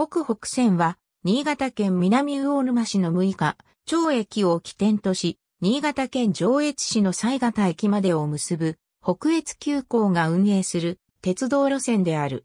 北北線は、新潟県南魚沼市の6日、町駅を起点とし、新潟県上越市の西方駅までを結ぶ、北越急行が運営する鉄道路線である。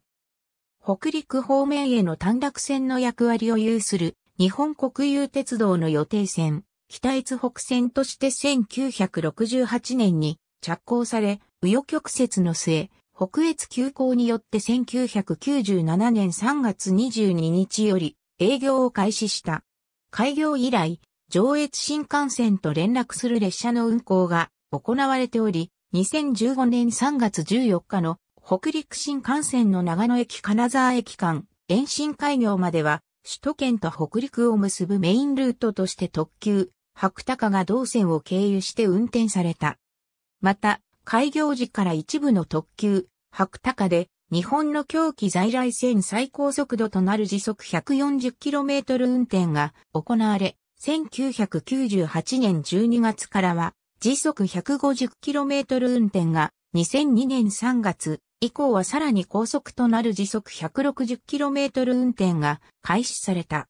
北陸方面への短絡線の役割を有する日本国有鉄道の予定線、北越北線として1968年に着工され、右余曲折の末、北越急行によって1997年3月22日より営業を開始した。開業以来、上越新幹線と連絡する列車の運行が行われており、2015年3月14日の北陸新幹線の長野駅金沢駅間、延伸開業までは、首都圏と北陸を結ぶメインルートとして特急、白高が同線を経由して運転された。また、開業時から一部の特急、白高で、日本の狂気在来線最高速度となる時速 140km 運転が行われ、1998年12月からは時速 150km 運転が2002年3月以降はさらに高速となる時速 160km 運転が開始された。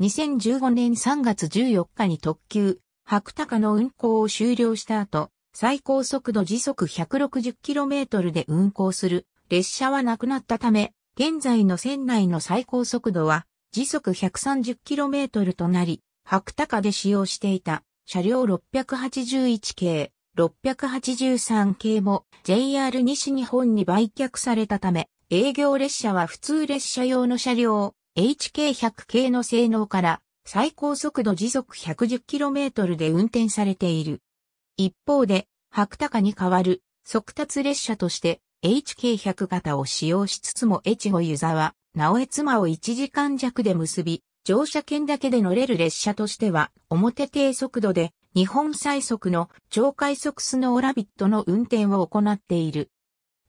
2015年3月14日に特急、白高の運行を終了した後、最高速度時速 160km で運行する列車はなくなったため、現在の線内の最高速度は時速 130km となり、白高で使用していた車両681系、683系も JR 西日本に売却されたため、営業列車は普通列車用の車両 HK100 系の性能から最高速度時速 110km で運転されている。一方で、白高に代わる速達列車として HK100 型を使用しつつも越後湯沢、直江妻を1時間弱で結び、乗車券だけで乗れる列車としては、表低速度で日本最速の超快速スノーラビットの運転を行っている。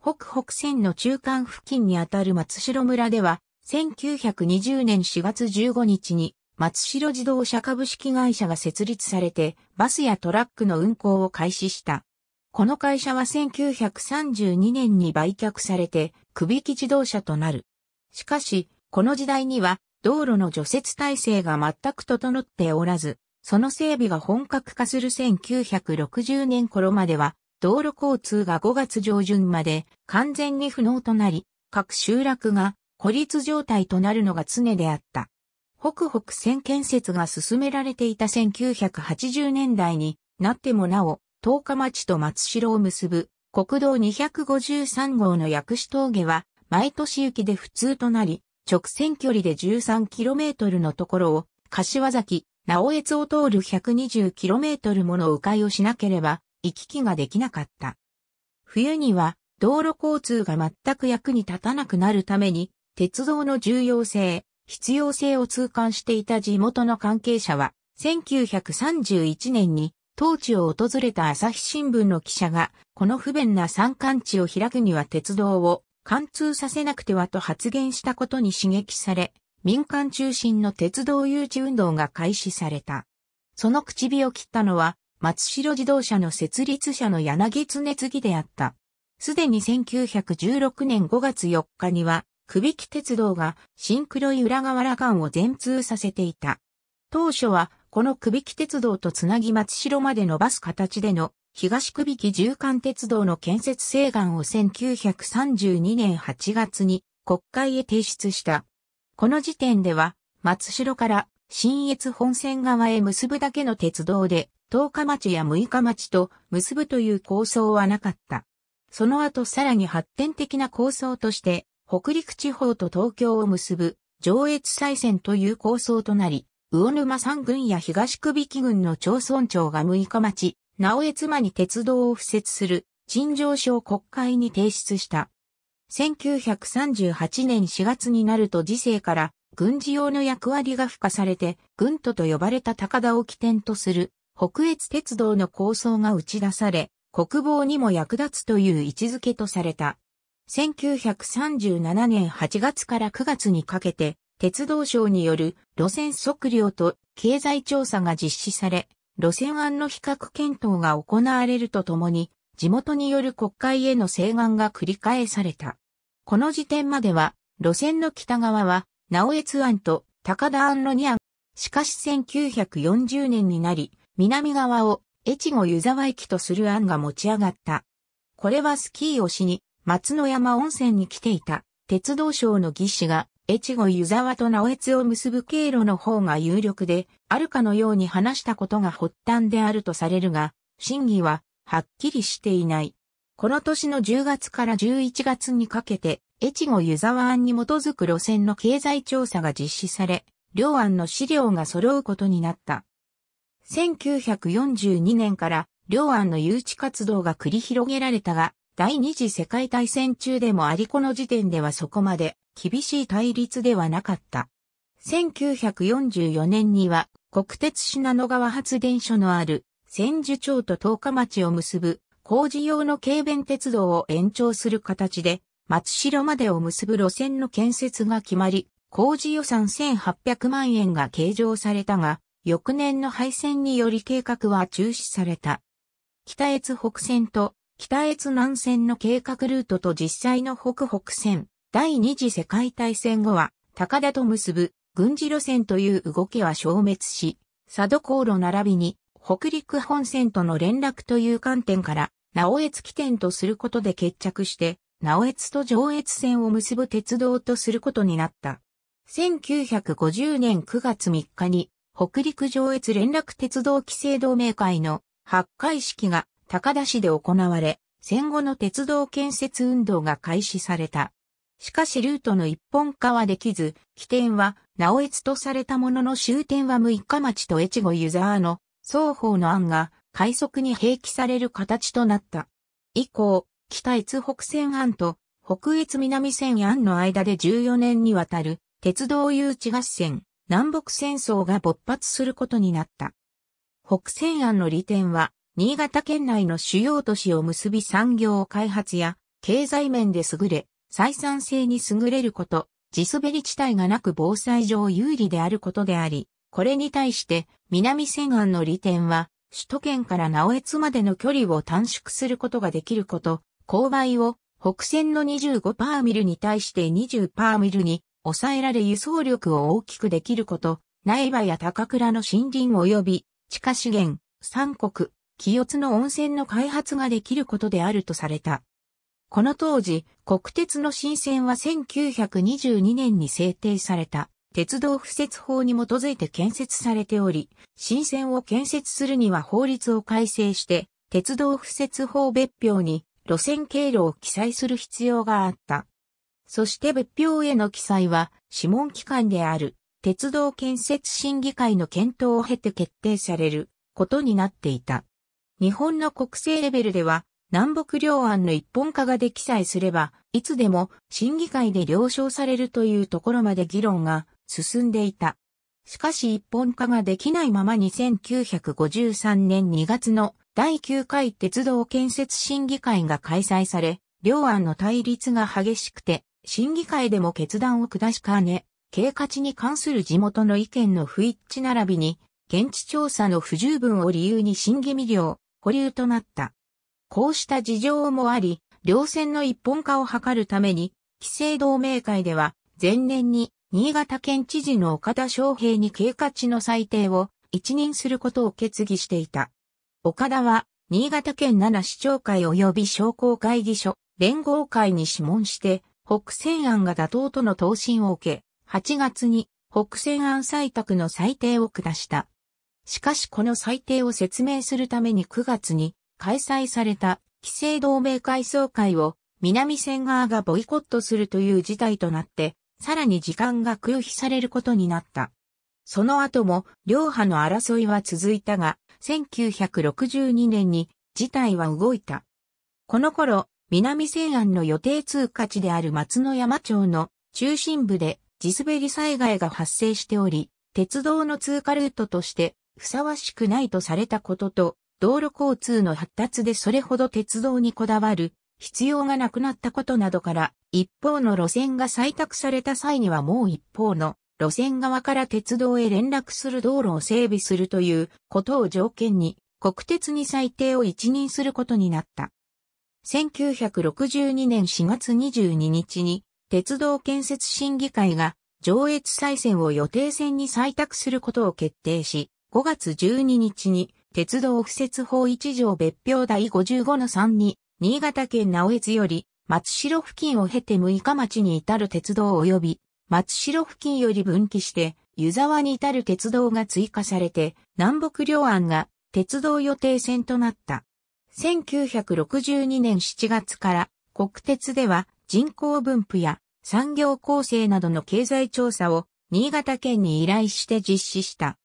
北北線の中間付近にあたる松代村では、1920年4月15日に松代自動車株式会社が設立されて、バスやトラックの運行を開始した。この会社は1932年に売却されて、首木自動車となる。しかし、この時代には道路の除雪体制が全く整っておらず、その整備が本格化する1960年頃までは、道路交通が5月上旬まで完全に不能となり、各集落が孤立状態となるのが常であった。北北線建設が進められていた1980年代になってもなお、十日町と松代を結ぶ国道253号の薬師峠は毎年行きで普通となり、直線距離で 13km のところを、柏崎、直江津を通る 120km もの迂回をしなければ、行き来ができなかった。冬には、道路交通が全く役に立たなくなるために、鉄道の重要性、必要性を痛感していた地元の関係者は、1931年に、当地を訪れた朝日新聞の記者が、この不便な山間地を開くには鉄道を貫通させなくてはと発言したことに刺激され、民間中心の鉄道誘致運動が開始された。その口火を切ったのは、松代自動車の設立者の柳常次であった。すでに1916年5月4日には、首木鉄道が新黒い裏側ら間を全通させていた。当初は、この首木鉄道とつなぎ松代まで伸ばす形での東首木縦貫鉄道の建設請願を1932年8月に国会へ提出した。この時点では松代から新越本線側へ結ぶだけの鉄道で十日町や六日町と結ぶという構想はなかった。その後さらに発展的な構想として北陸地方と東京を結ぶ上越再線という構想となり、魚沼三郡や東首木郡の町村長が六日町、直江妻に鉄道を敷設する陳情書を国会に提出した。1938年4月になると時世から軍事用の役割が付加されて、軍都と呼ばれた高田を起点とする北越鉄道の構想が打ち出され、国防にも役立つという位置づけとされた。1937年8月から9月にかけて、鉄道省による路線測量と経済調査が実施され、路線案の比較検討が行われるとともに、地元による国会への請願が繰り返された。この時点までは、路線の北側は、直江津案と高田案の2案。しかし1940年になり、南側を越後湯沢駅とする案が持ち上がった。これはスキーをしに松野山温泉に来ていた鉄道省の技師が越後湯沢と直江を結ぶ経路の方が有力であるかのように話したことが発端であるとされるが、真偽ははっきりしていない。この年の10月から11月にかけて、越後湯沢案に基づく路線の経済調査が実施され、両案の資料が揃うことになった。1942年から両案の誘致活動が繰り広げられたが、第二次世界大戦中でもありこの時点ではそこまで厳しい対立ではなかった。1944年には国鉄信濃川発電所のある千住町と十日町を結ぶ工事用の軽便鉄道を延長する形で松代までを結ぶ路線の建設が決まり、工事予算1800万円が計上されたが、翌年の廃線により計画は中止された。北越北線と北越南線の計画ルートと実際の北北線、第二次世界大戦後は、高田と結ぶ軍事路線という動きは消滅し、佐渡航路並びに北陸本線との連絡という観点から、直江津起点とすることで決着して、直江津と上越線を結ぶ鉄道とすることになった。1950年9月3日に北陸上越連絡鉄道規制同盟会の発会式が高田市で行われ、戦後の鉄道建設運動が開始された。しかしルートの一本化はできず、起点は直越とされたものの終点は六日町と越後湯沢の双方の案が快速に併記される形となった。以降、北越北線案と北越南線案の間で14年にわたる鉄道誘致合戦、南北戦争が勃発することになった。北線案の利点は、新潟県内の主要都市を結び産業開発や経済面で優れ、採算性に優れること、地滑り地帯がなく防災上有利であることであり、これに対して南線案の利点は、首都圏から直江津までの距離を短縮することができること、勾配を北線の25パーミルに対して20パーミルに抑えられ輸送力を大きくできること、内場や高倉の森林及び地下資源、三国、清津の温泉の開発ができることであるとされた。この当時、国鉄の新線は1922年に制定された鉄道敷設法に基づいて建設されており、新線を建設するには法律を改正して、鉄道敷設法別表に路線経路を記載する必要があった。そして別表への記載は、諮問機関である、鉄道建設審議会の検討を経て決定されることになっていた。日本の国政レベルでは、南北両案の一本化がで記載すれば、いつでも審議会で了承されるというところまで議論が進んでいた。しかし一本化ができないままに1953年2月の第9回鉄道建設審議会が開催され、両案の対立が激しくて、審議会でも決断を下しかね、経過値に関する地元の意見の不一致並びに、現地調査の不十分を理由に審議未了、保留となった。こうした事情もあり、両線の一本化を図るために、規制同盟会では、前年に、新潟県知事の岡田昌平に経過値の裁定を一任することを決議していた。岡田は、新潟県七市長会及び商工会議所、連合会に諮問して、北西案が妥当との答申を受け、8月に北西案採択の裁定を下した。しかしこの裁定を説明するために9月に開催された規制同盟会総会を南線側がボイコットするという事態となって、さらに時間が空費されることになった。その後も両派の争いは続いたが、1962年に事態は動いた。この頃、南西安の予定通過地である松野山町の中心部で地滑り災害が発生しており、鉄道の通過ルートとしてふさわしくないとされたことと、道路交通の発達でそれほど鉄道にこだわる必要がなくなったことなどから、一方の路線が採択された際にはもう一方の路線側から鉄道へ連絡する道路を整備するということを条件に国鉄に裁定を一任することになった。1962年4月22日に鉄道建設審議会が上越西線を予定線に採択することを決定し、5月12日に鉄道敷設法一条別表第55-3に、新潟県直江津より松代付近を経て六日町に至る鉄道及び、松代付近より分岐して、湯沢に至る鉄道が追加されて、南北両岸が鉄道予定線となった。1962年7月から国鉄では人口分布や産業構成などの経済調査を新潟県に依頼して実施した。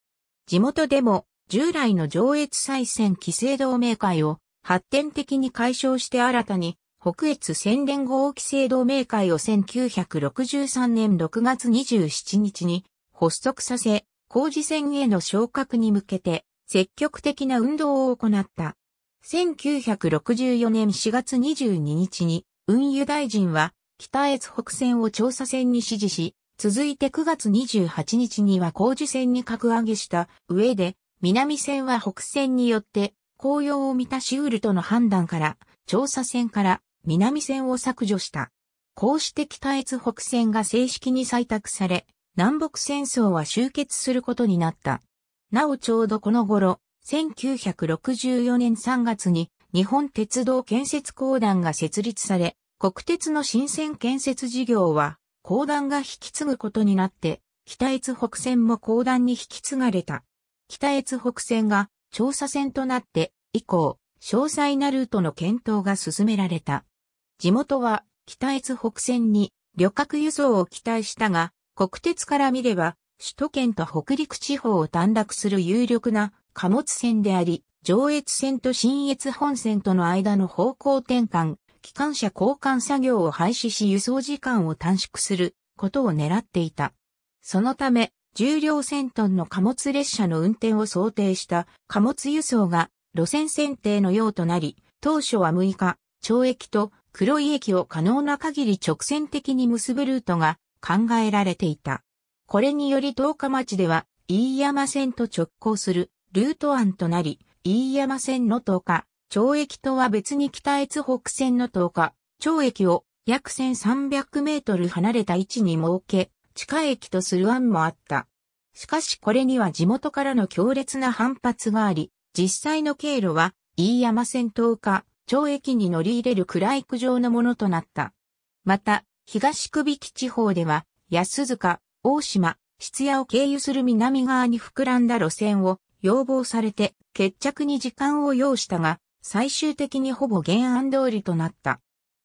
地元でも従来の上越再線規制同盟会を発展的に解消して新たに北越線連合規制同盟会を1963年6月27日に発足させ、工事線への昇格に向けて積極的な運動を行った。1964年4月22日に運輸大臣は北越北線を調査線に指示し、続いて9月28日には工事線に格上げした上で、南線は北線によって紅葉を満たしうるとの判断から、調査線から南線を削除した。こうして北越北線が正式に採択され、南北戦争は終結することになった。なおちょうどこの頃、1964年3月に日本鉄道建設公団が設立され、国鉄の新線建設事業は、公団が引き継ぐことになって、北越北線も公団に引き継がれた。北越北線が調査線となって以降、詳細なルートの検討が進められた。地元は北越北線に旅客輸送を期待したが、国鉄から見れば首都圏と北陸地方を短絡する有力な貨物線であり、上越線と新越本線との間の方向転換、機関車交換作業を廃止し輸送時間を短縮することを狙っていた。そのため、重量1000トンの貨物列車の運転を想定した貨物輸送が路線選定の用となり、当初は6日、懲役と黒い駅を可能な限り直線的に結ぶルートが考えられていた。これにより十日町では、飯山線と直行するルート案となり、飯山線の10日、懲役とは別に北越北線の10日、懲役を約1300メートル離れた位置に設け、地下駅とする案もあった。しかしこれには地元からの強烈な反発があり、実際の経路は、飯山線10日、懲役に乗り入れる暗い区上のものとなった。また、東首引地方では、安塚、大島、質屋を経由する南側に膨らんだ路線を要望されて決着に時間を要したが、最終的にほぼ原案通りとなった。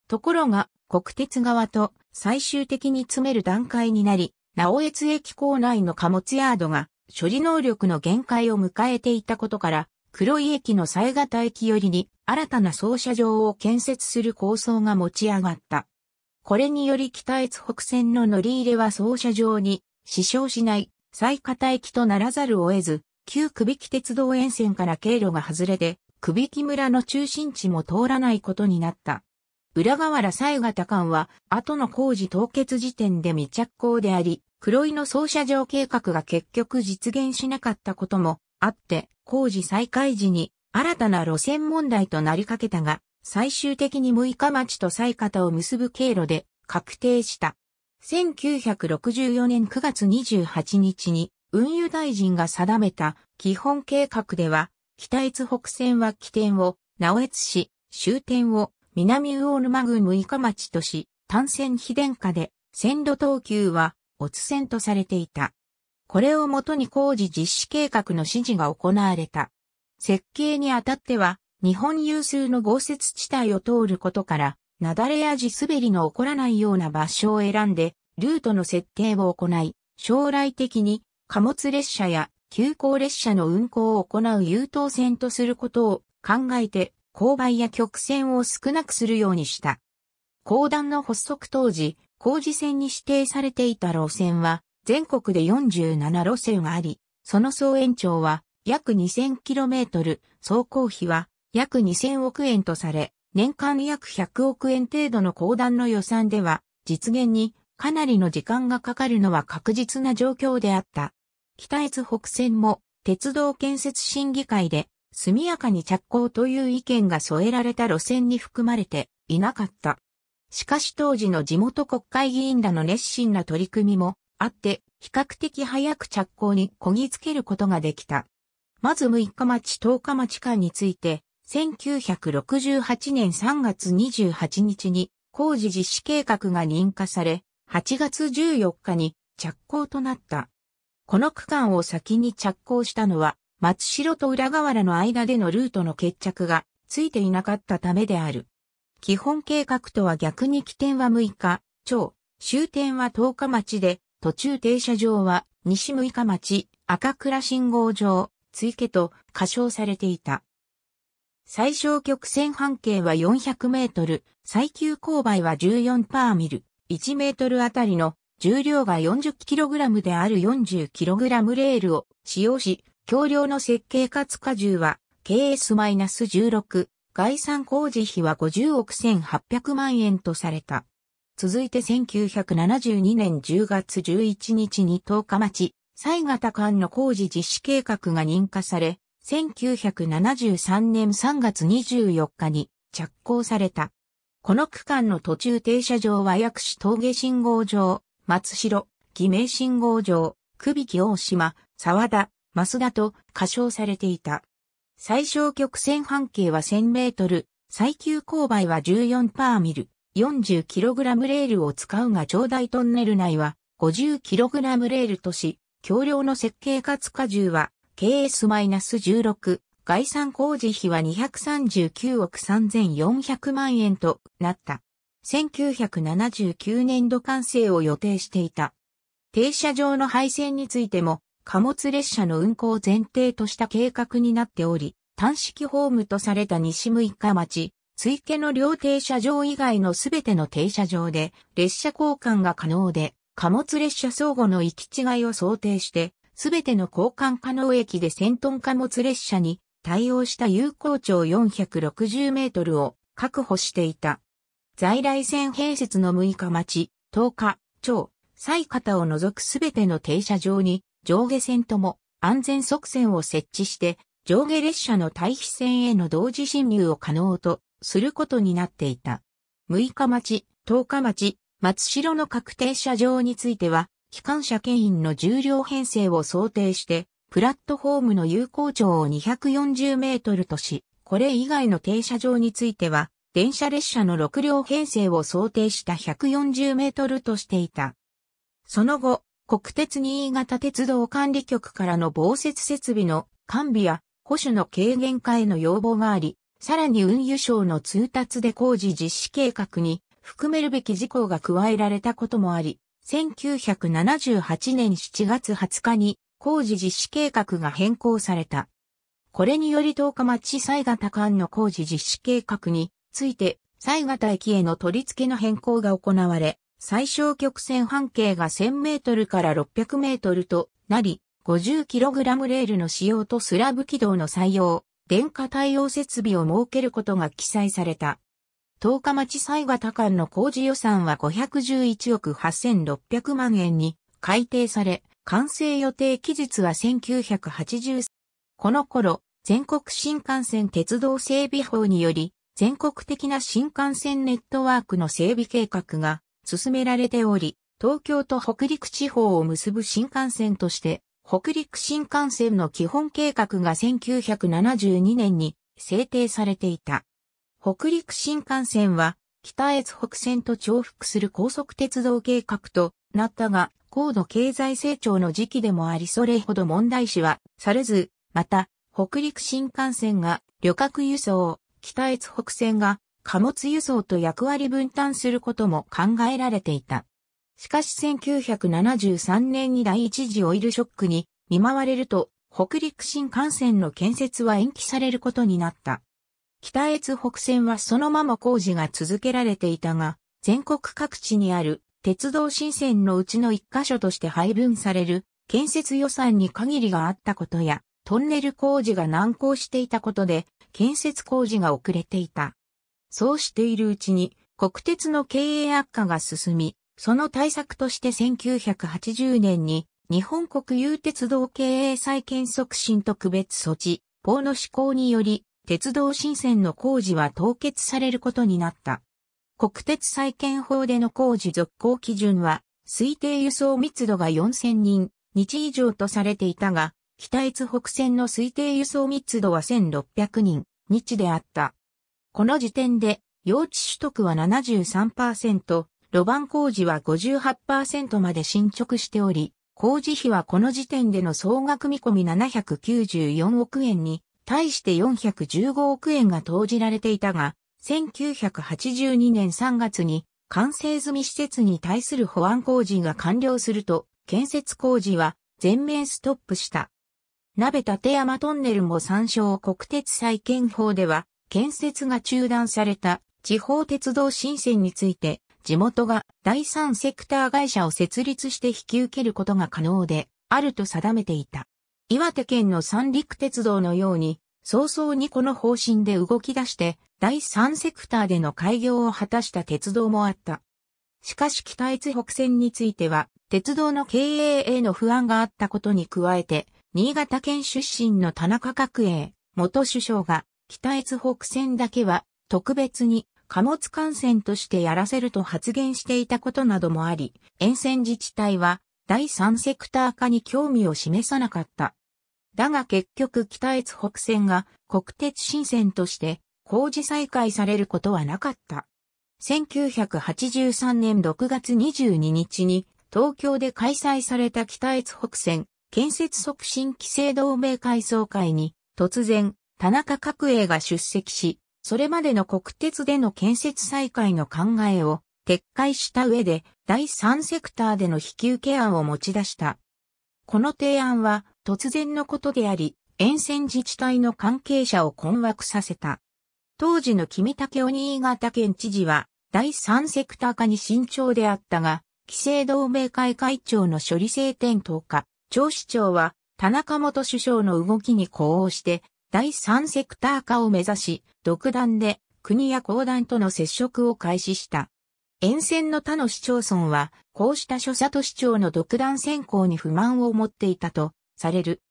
ところが、国鉄側と最終的に詰める段階になり、直江津駅構内の貨物ヤードが処理能力の限界を迎えていたことから、黒い駅の西型駅寄りに新たな操車場を建設する構想が持ち上がった。これにより北越北線の乗り入れは操車場に支障しない西型駅とならざるを得ず、旧首木鉄道沿線から経路が外れて首木村の中心地も通らないことになった。裏河原西型間は、後の工事凍結時点で未着工であり、黒いの操車場計画が結局実現しなかったこともあって、工事再開時に新たな路線問題となりかけたが、最終的に六日町と西方を結ぶ経路で確定した。1964年9月28日に運輸大臣が定めた基本計画では、北越北線は起点を直越市、終点を南魚沼郡六日町とし、単線非電化で線路等級は乙線とされていた。これをもとに工事実施計画の指示が行われた。設計にあたっては、日本有数の豪雪地帯を通ることから、雪崩や地滑りの起こらないような場所を選んで、ルートの設定を行い、将来的に貨物列車や急行列車の運行を行う優等線とすることを考えて、勾配や曲線を少なくするようにした。公団の発足当時、工事線に指定されていた路線は、全国で47路線があり、その総延長は約 2000km、走行費は約2000億円とされ、年間約100億円程度の公団の予算では、実現にかなりの時間がかかるのは確実な状況であった。北越北線も鉄道建設審議会で速やかに着工という意見が添えられた路線に含まれていなかった。しかし当時の地元国会議員らの熱心な取り組みもあって、比較的早く着工にこぎつけることができた。まず6日町10日町間について、1968年3月28日に工事実施計画が認可され、8月14日に着工となった。この区間を先に着工したのは、松代と浦河原の間でのルートの決着がついていなかったためである。基本計画とは逆に起点は6日、超、終点は10日町で、途中停車場は西6日町、赤倉信号場、追加と仮称されていた。最小曲線半径は400メートル、最急勾配は14パーミル、1メートルあたりの重量が 40kg である 40kg レールを使用し、橋梁の設計かつ荷重は KS-16、概算工事費は50億1800万円とされた。続いて1972年10月11日に10日町、西型間の工事実施計画が認可され、1973年3月24日に着工された。この区間の途中停車場は薬師峠信号場、松代、偽名信号場、首木大島、沢田、増田と仮称されていた。最小曲線半径は1000メートル、最急勾配は14パーミル、40kg レールを使うが長大トンネル内は 50kg レールとし、橋梁の設計かつ荷重は KS-16、概算工事費は239億3400万円となった。1979年度完成を予定していた。停車場の配線についても、貨物列車の運行を前提とした計画になっており、単式ホームとされた西六日町、追加の両停車場以外のすべての停車場で列車交換が可能で、貨物列車相互の行き違いを想定して、すべての交換可能駅で1000トン貨物列車に対応した有効長460メートルを確保していた。在来線併設の6日町、10日、超、最方を除くすべての停車場に上下線とも安全側線を設置して上下列車の対比線への同時進入を可能とすることになっていた。6日町、10日町、松代の各停車場については、機関車牽引の重量編成を想定して、プラットフォームの有効長を240メートルとし、これ以外の停車場については、電車列車の6両編成を想定した140メートルとしていた。その後、国鉄新潟鉄道管理局からの防雪設備の完備や保守の軽減化への要望があり、さらに運輸省の通達で工事実施計画に含めるべき事項が加えられたこともあり、1978年7月20日に工事実施計画が変更された。これにより10日町西型間の工事実施計画について、西型駅への取り付けの変更が行われ、最小曲線半径が1000メートルから600メートルとなり、50kg レールの使用とスラブ軌道の採用、電化対応設備を設けることが記載された。十日町西型間の工事予算は511億8600万円に改定され、完成予定期日は1980。この頃、全国新幹線鉄道整備法により、全国的な新幹線ネットワークの整備計画が進められており、東京と北陸地方を結ぶ新幹線として、北陸新幹線の基本計画が1972年に制定されていた。北陸新幹線は北越北線と重複する高速鉄道計画となったが、高度経済成長の時期でもありそれほど問題視はされず、また、北陸新幹線が旅客輸送、北越北線が貨物輸送と役割分担することも考えられていた。しかし1973年に第一次オイルショックに見舞われると、北陸新幹線の建設は延期されることになった。北越北線はそのまま工事が続けられていたが、全国各地にある鉄道新線のうちの一箇所として配分される建設予算に限りがあったことや、トンネル工事が難航していたことで、建設工事が遅れていた。そうしているうちに、国鉄の経営悪化が進み、その対策として1980年に、日本国有鉄道経営再建促進特別措置、法の施行により、鉄道新線の工事は凍結されることになった。国鉄再建法での工事続行基準は、推定輸送密度が4000人、日以上とされていたが、北越北線の推定輸送密度は1600人、日であった。この時点で、用地取得は73%、路盤工事は58%まで進捗しており、工事費はこの時点での総額見込み794億円に対して415億円が投じられていたが、1982年3月に完成済み施設に対する保安工事が完了すると、建設工事は全面ストップした。鍋立山トンネルも参照国鉄再建法では、建設が中断された地方鉄道新線について、地元が第三セクター会社を設立して引き受けることが可能で、あると定めていた。岩手県の三陸鉄道のように、早々にこの方針で動き出して、第3セクターでの開業を果たした鉄道もあった。しかし北越北線については、鉄道の経営への不安があったことに加えて、新潟県出身の田中角栄、元首相が、北越北線だけは、特別に貨物幹線としてやらせると発言していたことなどもあり、沿線自治体は、第三セクター化に興味を示さなかった。だが結局北越北線が国鉄新線として工事再開されることはなかった。1983年6月22日に東京で開催された北越北線建設促進規制同盟会総会に突然田中角栄が出席し、それまでの国鉄での建設再開の考えを撤回した上で第三セクターでの引き受け案を持ち出した。この提案は突然のことであり、沿線自治体の関係者を困惑させた。当時の君竹尾新潟県知事は、第三セクター化に慎重であったが、規制同盟会会長の処理性点等下、長市長は、田中元首相の動きに呼応して、第三セクター化を目指し、独断で国や公団との接触を開始した。沿線の他の市町村は、こうした諸里市長の独断選考に不満を持っていたとされる。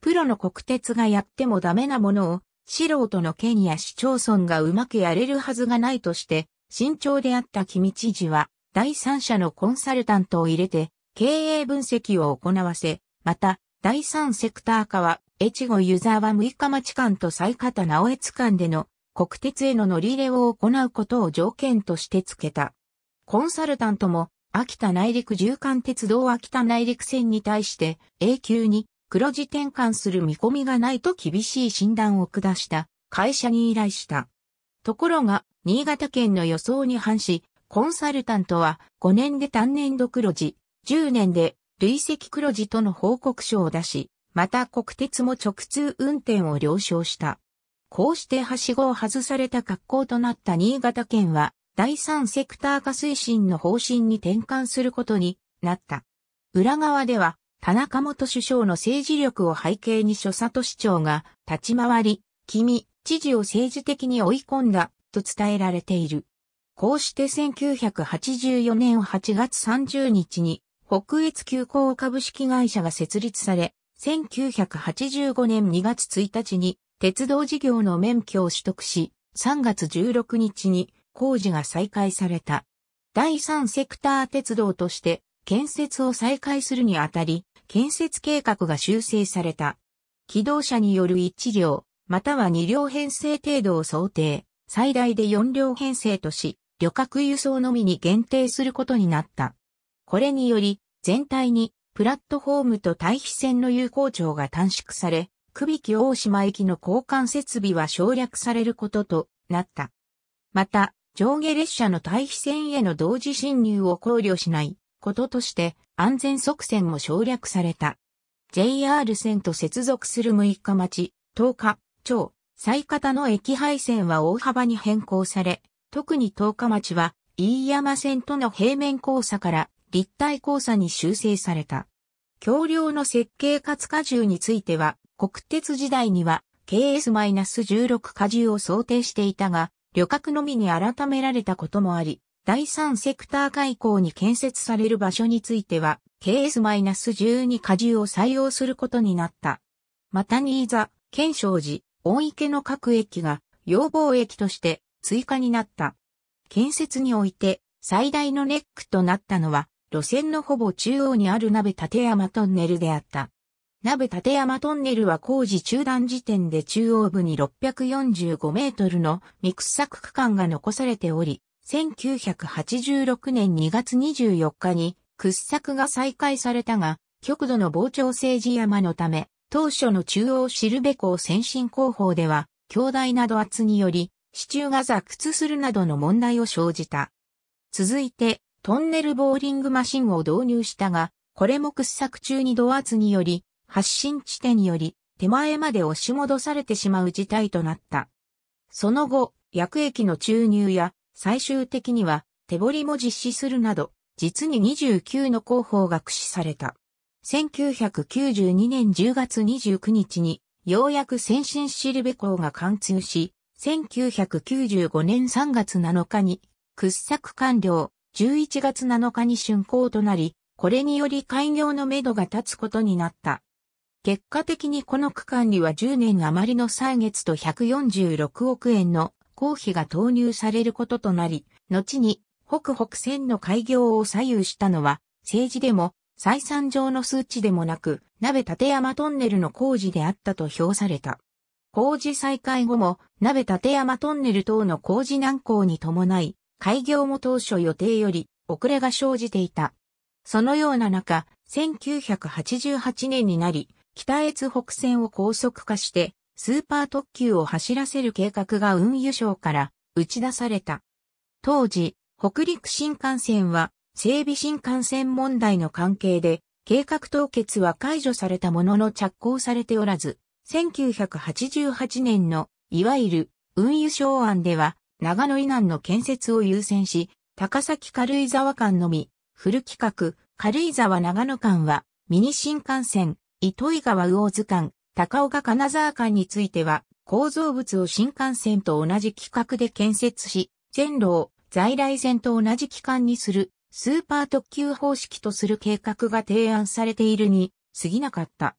プロの国鉄がやってもダメなものを素人の県や市町村がうまくやれるはずがないとして、慎重であった君知事は、第三者のコンサルタントを入れて、経営分析を行わせ、また、第三セクター化は、越後湯沢六日町間と最方直江津間での国鉄への乗り入れを行うことを条件として付けた。コンサルタントも、秋田内陸縦貫鉄道秋田内陸線に対して永久に黒字転換する見込みがないと厳しい診断を下した会社に依頼した。ところが、新潟県の予想に反し、コンサルタントは5年で単年度黒字、10年で累積黒字との報告書を出し、また国鉄も直通運転を了承した。こうしてはしごを外された格好となった新潟県は、第三セクター化推進の方針に転換することになった。裏側では、田中元首相の政治力を背景に諸里市長が立ち回り、君、知事を政治的に追い込んだと伝えられている。こうして1984年8月30日に北越急行株式会社が設立され、1985年2月1日に鉄道事業の免許を取得し、3月16日に工事が再開された。第三セクター鉄道として建設を再開するにあたり、建設計画が修正された。機動車による1両、または2両編成程度を想定、最大で4両編成とし、旅客輸送のみに限定することになった。これにより、全体にプラットフォームと対比線の有効長が短縮され、首木大島駅の交換設備は省略されることとなった。また、上下列車の対比線への同時進入を考慮しないこととして安全側線も省略された。JR 線と接続する6日町、10日、町、最方の駅配線は大幅に変更され、特に10日町は飯山線との平面交差から立体交差に修正された。橋梁の設計かつ荷重については、国鉄時代には KS-16 荷重を想定していたが、旅客のみに改められたこともあり、第三セクター開港に建設される場所については、KS-12 荷重を採用することになった。また新座、県昌寺、大池の各駅が要望駅として追加になった。建設において最大のネックとなったのは、路線のほぼ中央にある鍋立山トンネルであった。鍋立山トンネルは工事中断時点で中央部に645メートルのミク作区間が残されており、1986年2月24日に掘削が再開されたが、極度の膨張性地山のため、当初の中央シルベ港先進工法では、強大な土圧により、支柱が座屈するなどの問題を生じた。続いて、トンネルボーリングマシンを導入したが、これも掘削中に土圧により、発進地点により、手前まで押し戻されてしまう事態となった。その後、薬液の注入や、最終的には、手掘りも実施するなど、実に29の工法が駆使された。1992年10月29日に、ようやく先進シルベ港が貫通し、1995年3月7日に、掘削完了、11月7日に竣工となり、これにより開業のめどが立つことになった。結果的にこの区間には10年余りの歳月と146億円の公費が投入されることとなり、後に北北線の開業を左右したのは政治でも採算上の数値でもなく、鍋立山トンネルの工事であったと評された。工事再開後も、鍋立山トンネル等の工事難航に伴い、開業も当初予定より遅れが生じていた。そのような中、1988年になり、北越北線を高速化して、スーパー特急を走らせる計画が運輸省から打ち出された。当時、北陸新幹線は整備新幹線問題の関係で、計画凍結は解除されたものの着工されておらず、1988年の、いわゆる運輸省案では、長野以南の建設を優先し、高崎軽井沢間のみ、フル規格、軽井沢長野間は、ミニ新幹線、糸魚川魚津間、高岡金沢間については、構造物を新幹線と同じ規格で建設し、線路を在来線と同じ期間にする、スーパー特急方式とする計画が提案されているに過ぎなかった。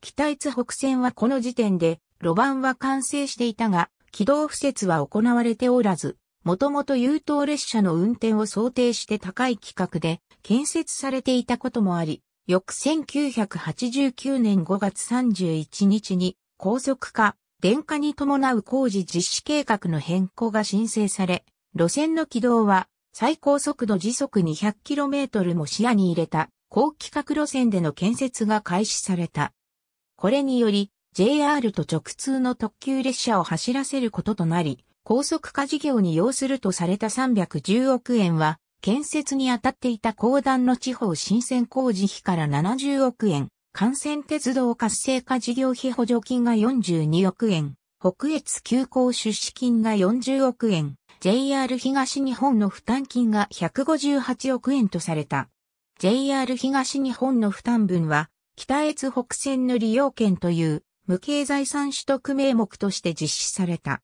北越北線はこの時点で、路盤は完成していたが、軌道敷設は行われておらず、もともと優等列車の運転を想定して高い規格で建設されていたこともあり、翌1989年5月31日に高速化、電化に伴う工事実施計画の変更が申請され、路線の軌道は最高速度時速 200km も視野に入れた高規格路線での建設が開始された。これにより JR と直通の特急列車を走らせることとなり、高速化事業に要するとされた310億円は建設に当たっていた公団の地方新線工事費から70億円、幹線鉄道活性化事業費補助金が42億円、北越急行出資金が40億円、JR 東日本の負担金が158億円とされた。JR 東日本の負担分は、北越北線の利用権という無形財産取得名目として実施された。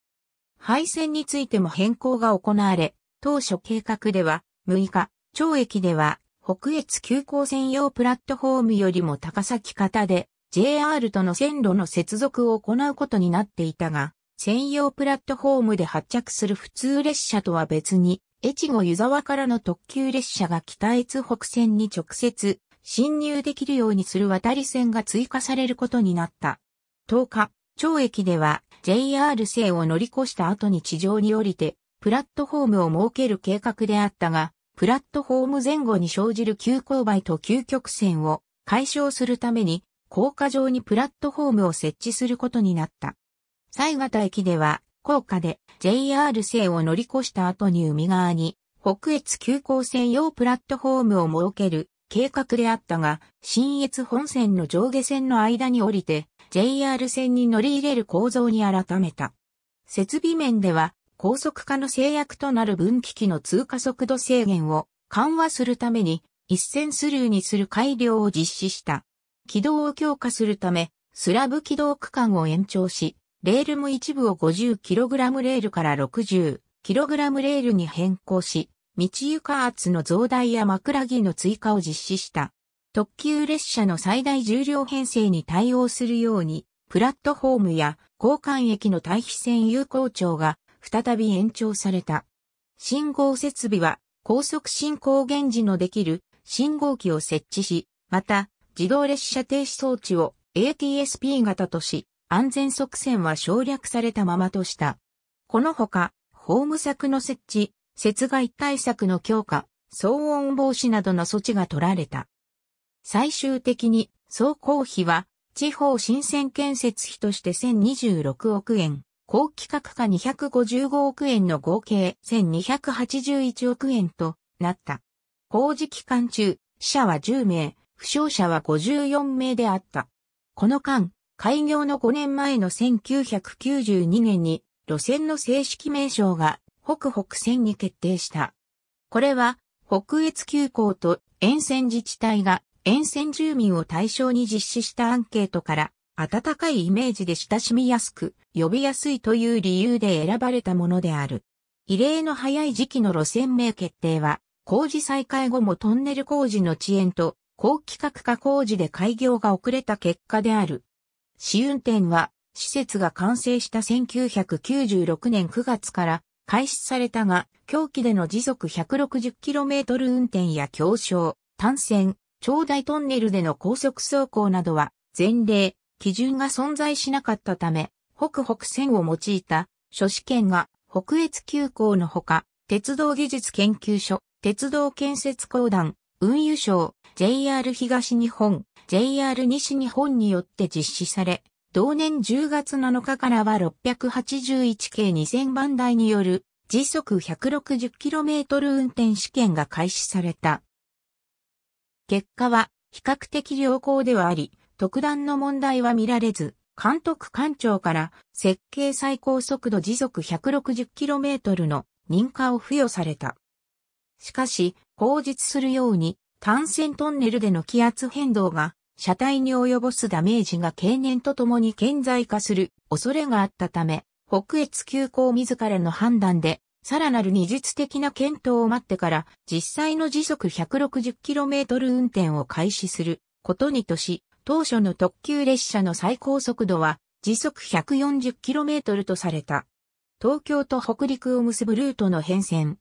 配線についても変更が行われ、当初計画では6日、町駅では、北越急行専用プラットフォームよりも高崎型で、JR との線路の接続を行うことになっていたが、専用プラットフォームで発着する普通列車とは別に、越後湯沢からの特急列車が北越北線に直接進入できるようにする渡り線が追加されることになった。10日、町駅では JR 線を乗り越した後に地上に降りて、プラットフォームを設ける計画であったが、プラットフォーム前後に生じる急勾配と急曲線を解消するために、高架上にプラットフォームを設置することになった。西形駅では、高架で JR 線を乗り越した後に海側に、北越急行線用プラットフォームを設ける計画であったが、新越本線の上下線の間に降りて、JR 線に乗り入れる構造に改めた。設備面では、高速化の制約となる分岐器の通過速度制限を緩和するために一線スルーにする改良を実施した。軌道を強化するため、スラブ軌道区間を延長し、レールも一部を 50kg レールから 60kg レールに変更し、道床圧の増大や枕木の追加を実施した。特急列車の最大重量編成に対応するように、プラットフォームや交換駅の対比線有効長が再び延長された。信号設備は高速進行現時のできる信号機を設置し、また、自動列車停止装置を ATSP 型とし、安全側線は省略されたままとした。このほか、ホーム柵の設置、雪害対策の強化、騒音防止などの措置が取られた。最終的に総工費は地方新線建設費として1026億円、高規格化255億円の合計1281億円となった。工事期間中、死者は10名、負傷者は54名であった。この間、開業の5年前の1992年に路線の正式名称が北北線に決定した。これは北越急行と沿線自治体が沿線住民を対象に実施したアンケートから温かいイメージで親しみやすく呼びやすいという理由で選ばれたものである。異例の早い時期の路線名決定は工事再開後もトンネル工事の遅延と高規格化工事で開業が遅れた結果である。試運転は施設が完成した1996年9月から開始されたが、狂気での時速 160km 運転や強小、単線、長大トンネルでの高速走行などは前例、基準が存在しなかったため、北北線を用いた諸試験が北越急行のほか、鉄道技術研究所、鉄道建設公団、運輸省、JR 東日本、JR 西日本によって実施され、同年10月7日からは681系2000番台による時速 160km 運転試験が開始された。結果は比較的良好ではあり、特段の問題は見られず、監督官庁から設計最高速度時速 160km の認可を付与された。しかし、口実するように、単線トンネルでの気圧変動が、車体に及ぼすダメージが経年とともに顕在化する恐れがあったため、北越急行自らの判断で、さらなる二術的な検討を待ってから、実際の時速 160km 運転を開始することにとし、当初の特急列車の最高速度は時速 140km とされた。東京と北陸を結ぶルートの変遷、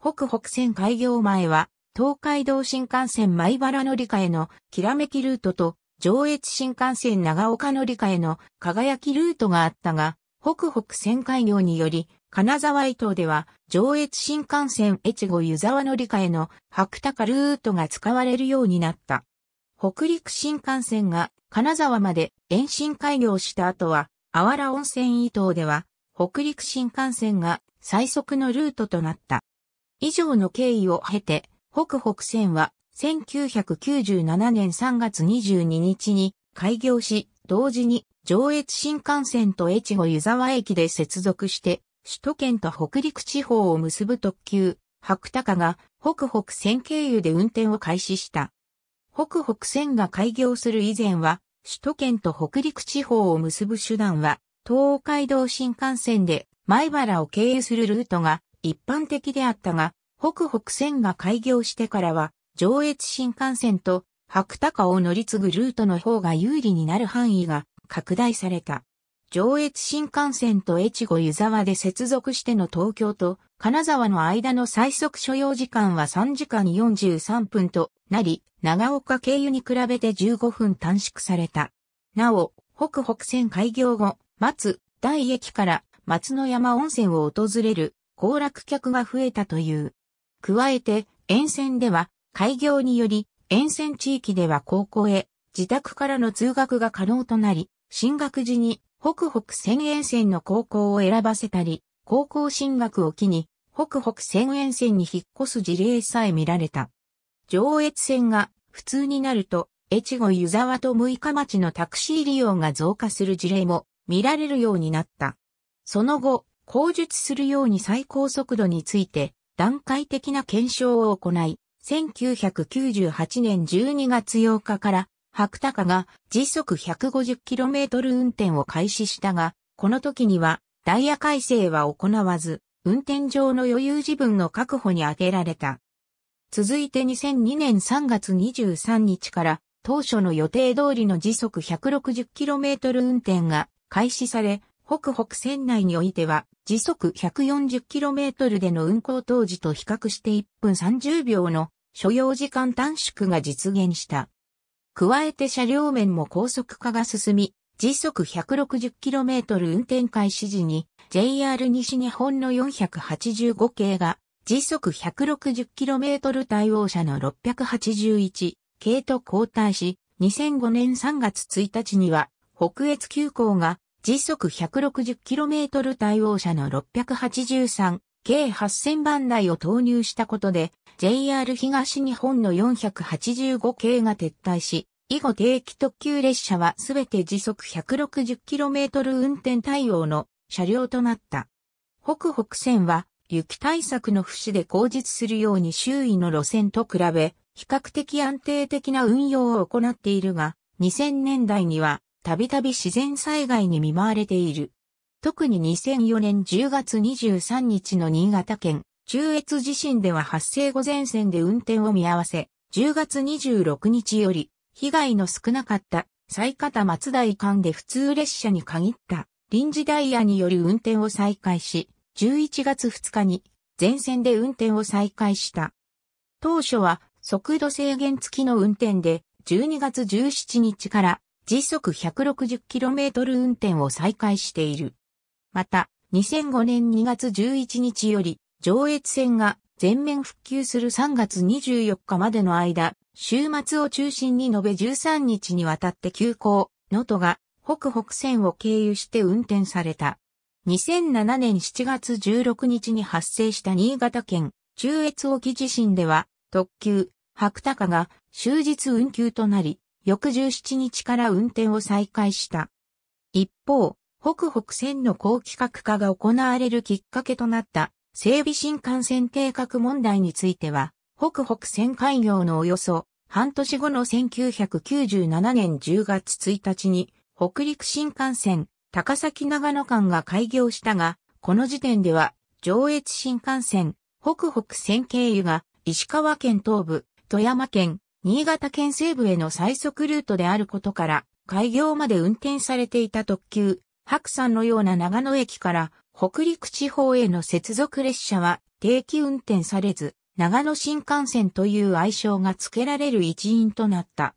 北北線開業前は、東海道新幹線米原乗り換えのきらめきルートと、上越新幹線長岡乗り換えの輝きルートがあったが、北北線開業により、金沢伊東では、上越新幹線越後湯沢乗り換えの白高ルートが使われるようになった。北陸新幹線が金沢まで延伸開業した後は、あわら温泉伊東では、北陸新幹線が最速のルートとなった。以上の経緯を経て、北北線は1997年3月22日に開業し、同時に上越新幹線と越後湯沢駅で接続して、首都圏と北陸地方を結ぶ特急、白高が北北線経由で運転を開始した。北北線が開業する以前は、首都圏と北陸地方を結ぶ手段は、東海道新幹線で前原を経由するルートが一般的であったが、北北線が開業してからは、上越新幹線と白高を乗り継ぐルートの方が有利になる範囲が拡大された。上越新幹線と越後湯沢で接続しての東京と金沢の間の最速所要時間は3時間43分となり、長岡経由に比べて15分短縮された。なお、北北線開業後、松、大駅から松の山温泉を訪れる行楽客が増えたという。加えて、沿線では、開業により、沿線地域では高校へ、自宅からの通学が可能となり、進学時に、北北線沿線の高校を選ばせたり、高校進学を機に、北北線沿線に引っ越す事例さえ見られた。上越線が普通になると、越後湯沢と六日町のタクシー利用が増加する事例も見られるようになった。その後、口述するように最高速度について段階的な検証を行い、1998年12月8日から白高が時速 150km 運転を開始したが、この時にはダイヤ改正は行わず、運転上の余裕自分の確保に挙げられた。続いて2002年3月23日から当初の予定通りの時速 160km 運転が開始され、北北線内においては時速 140km での運行当時と比較して1分30秒の所要時間短縮が実現した。加えて車両面も高速化が進み、時速 160km 運転開始時に JR 西日本の485系が時速 160km 対応車の681系と交代し、2005年3月1日には北越急行が時速 160km 対応車の683計8000番台を投入したことで JR 東日本の485系が撤退し、以後定期特急列車はすべて時速 160km 運転対応の車両となった。北北線は雪対策の節で口実するように周囲の路線と比べ、比較的安定的な運用を行っているが、2000年代にはたびたび自然災害に見舞われている。特に2004年10月23日の新潟県中越地震では発生後前線で運転を見合わせ、10月26日より被害の少なかった最方松台間で普通列車に限った臨時ダイヤによる運転を再開し、11月2日に全線で運転を再開した。当初は速度制限付きの運転で12月17日から時速 160km 運転を再開している。また、2005年2月11日より上越線が全面復旧する3月24日までの間、週末を中心に延べ13日にわたって急行、能登が北北線を経由して運転された。2007年7月16日に発生した新潟県中越沖地震では特急白鷹が終日運休となり、翌17日から運転を再開した。一方、北北線の高規格化が行われるきっかけとなった整備新幹線計画問題については、北北線開業のおよそ半年後の1997年10月1日に北陸新幹線高崎長野間が開業したが、この時点では上越新幹線北北線経由が石川県東部、富山県、新潟県西部への最速ルートであることから、開業まで運転されていた特急、白山のような長野駅から北陸地方への接続列車は定期運転されず、長野新幹線という愛称が付けられる一因となった。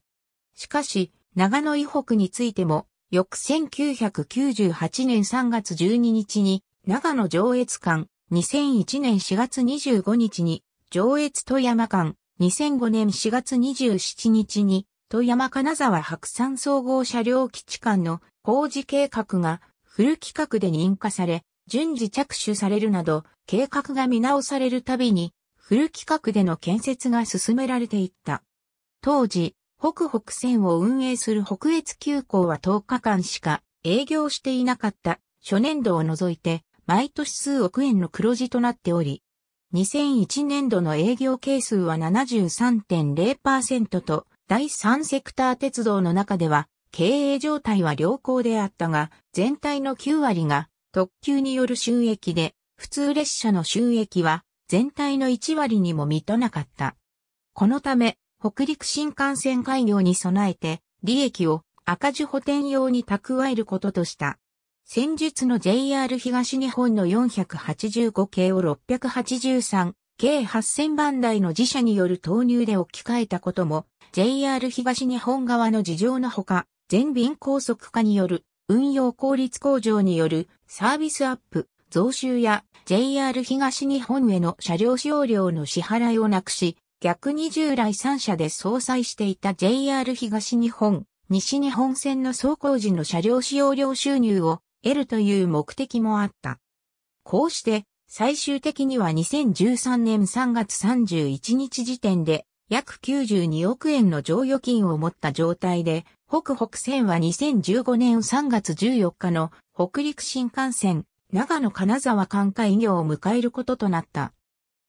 しかし、長野以北についても、翌1998年3月12日に、長野上越間、2001年4月25日に、上越富山間、2005年4月27日に、富山金沢白山総合車両基地間の工事計画がフル規格で認可され、順次着手されるなど、計画が見直されるたびに、フル規格での建設が進められていった。当時、北北線を運営する北越急行は10日間しか営業していなかった初年度を除いて毎年数億円の黒字となっており、2001年度の営業係数は73.0%と第三セクター鉄道の中では経営状態は良好であったが全体の9割が特急による収益で普通列車の収益は全体の1割にも満たなかった。このため、北陸新幹線開業に備えて、利益を赤字補填用に蓄えることとした。先日の JR 東日本の485系を683計8000番台の自社による投入で置き換えたことも JR 東日本側の事情のほか全便高速化による運用効率向上によるサービスアップ増収や JR 東日本への車両使用料の支払いをなくし、逆に従来3社で相殺していた JR 東日本、西日本線の走行時の車両使用料収入を得るという目的もあった。こうして最終的には2013年3月31日時点で約92億円の剰余金を持った状態で、北北線は2015年3月14日の北陸新幹線長野金沢間開業を迎えることとなった。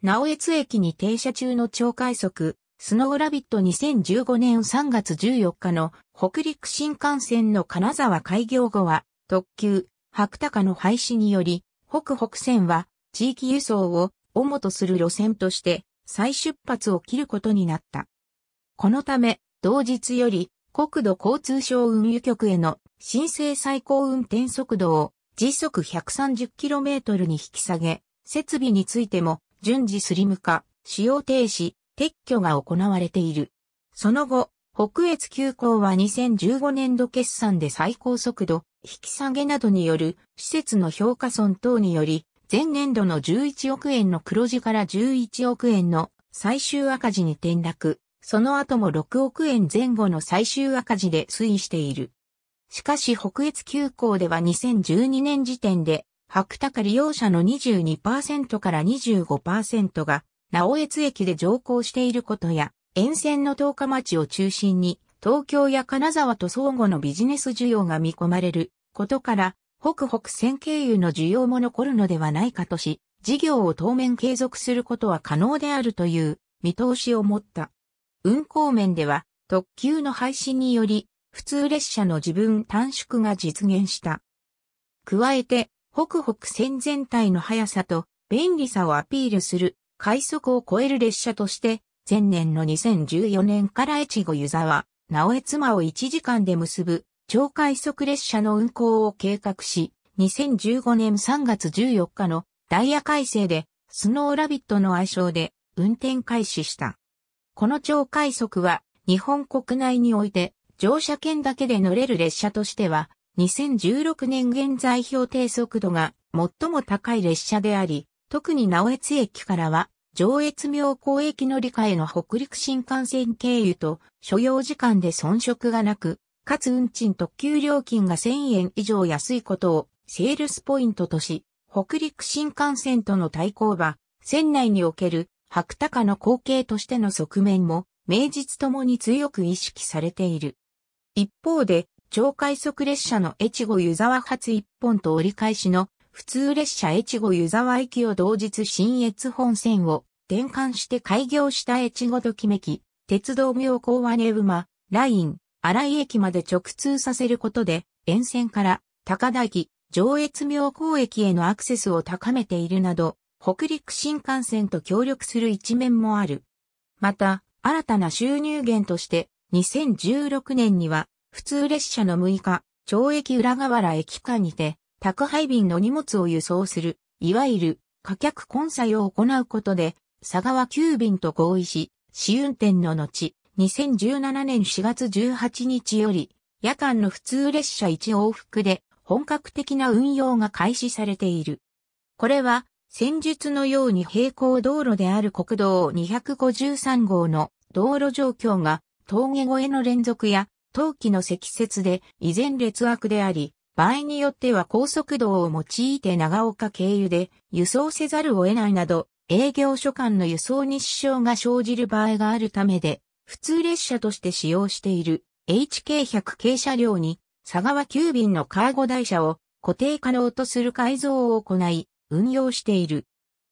直江津駅に停車中の超快速、スノーラビット2015年3月14日の北陸新幹線の金沢開業後は、特急、白鷹の廃止により、北北線は地域輸送を主とする路線として再出発を切ることになった。このため、同日より国土交通省運輸局への申請最高運転速度を時速 130km に引き下げ、設備についても順次スリム化、使用停止、撤去が行われている。その後、北越急行は2015年度決算で最高速度、引き下げなどによる施設の評価損等により、前年度の11億円の黒字から11億円の最終赤字に転落、その後も6億円前後の最終赤字で推移している。しかし北越急行では2012年時点で、白高利用者の22%から25%が、直江津駅で乗降していることや、沿線の十日町を中心に、東京や金沢と相互のビジネス需要が見込まれることから、北北線経由の需要も残るのではないかとし、事業を当面継続することは可能であるという見通しを持った。運行面では特急の廃止により普通列車の自分短縮が実現した。加えて北北線全体の速さと便利さをアピールする快速を超える列車として前年の2014年から越後湯沢、直江妻を1時間で結ぶ超快速列車の運行を計画し、2015年3月14日のダイヤ改正でスノーラビットの愛称で運転開始した。この超快速は日本国内において乗車券だけで乗れる列車としては2016年現在標定速度が最も高い列車であり、特に直江津駅からは上越妙高駅乗り換えの北陸新幹線経由と所要時間で遜色がなく、かつ運賃特急料金が1000円以上安いことをセールスポイントとし、北陸新幹線との対抗馬、線内における白鷹の後継としての側面も、名実ともに強く意識されている。一方で、超快速列車の越後湯沢発一本と折り返しの普通列車越後湯沢駅を同日新越本線を転換して開業した越後ときめき、鉄道妙高和根馬、ライン、荒井駅まで直通させることで、沿線から高田駅、上越妙高駅へのアクセスを高めているなど、北陸新幹線と協力する一面もある。また、新たな収入源として、2016年には、普通列車の6日、懲役裏河原駅間にて、宅配便の荷物を輸送する、いわゆる、貨客混載を行うことで、佐川急便と合意し、試運転の後、2017年4月18日より、夜間の普通列車1往復で本格的な運用が開始されている。これは、戦術のように平行道路である国道253号の道路状況が峠越えの連続や冬季の積雪で依然劣悪であり、場合によっては高速道を用いて長岡経由で輸送せざるを得ないなど営業所間の輸送に支障が生じる場合があるためで、普通列車として使用している HK100 系車両に佐川急便のカーゴ台車を固定可能とする改造を行い、運用している。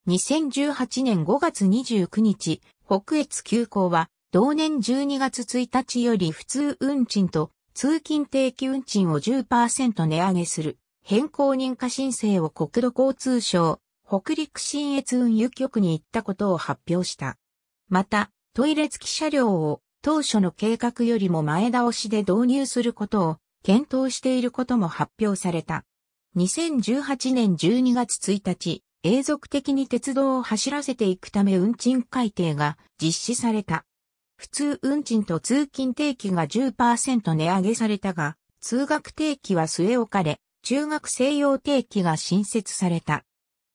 2018年5月29日、北越急行は、同年12月1日より普通運賃と通勤定期運賃を10%値上げする変更認可申請を国土交通省北陸新越運輸局に行ったことを発表した。また、トイレ付き車両を当初の計画よりも前倒しで導入することを検討していることも発表された。2018年12月1日、永続的に鉄道を走らせていくため運賃改定が実施された。普通運賃と通勤定期が10%値上げされたが、通学定期は据え置かれ、中学生用定期が新設された。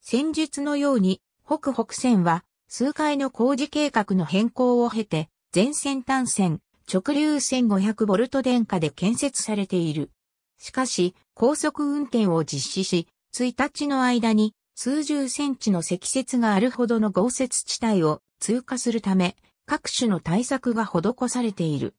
先日のように、北北線は、数回の工事計画の変更を経て、全線単線、直流 1500V 電化で建設されている。しかし、高速運転を実施し、1日の間に数十センチの積雪があるほどの豪雪地帯を通過するため、各種の対策が施されている。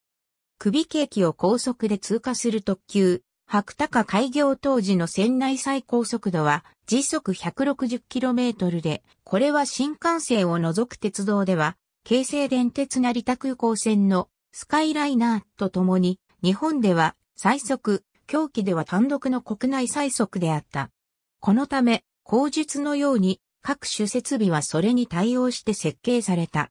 首ケーキを高速で通過する特急、白鷹開業当時の線内最高速度は時速 160km で、これは新幹線を除く鉄道では、京成電鉄成田空港線のスカイライナーとともに、日本では最速、狂気では単独の国内最速であった。このため、口述のように各種設備はそれに対応して設計された。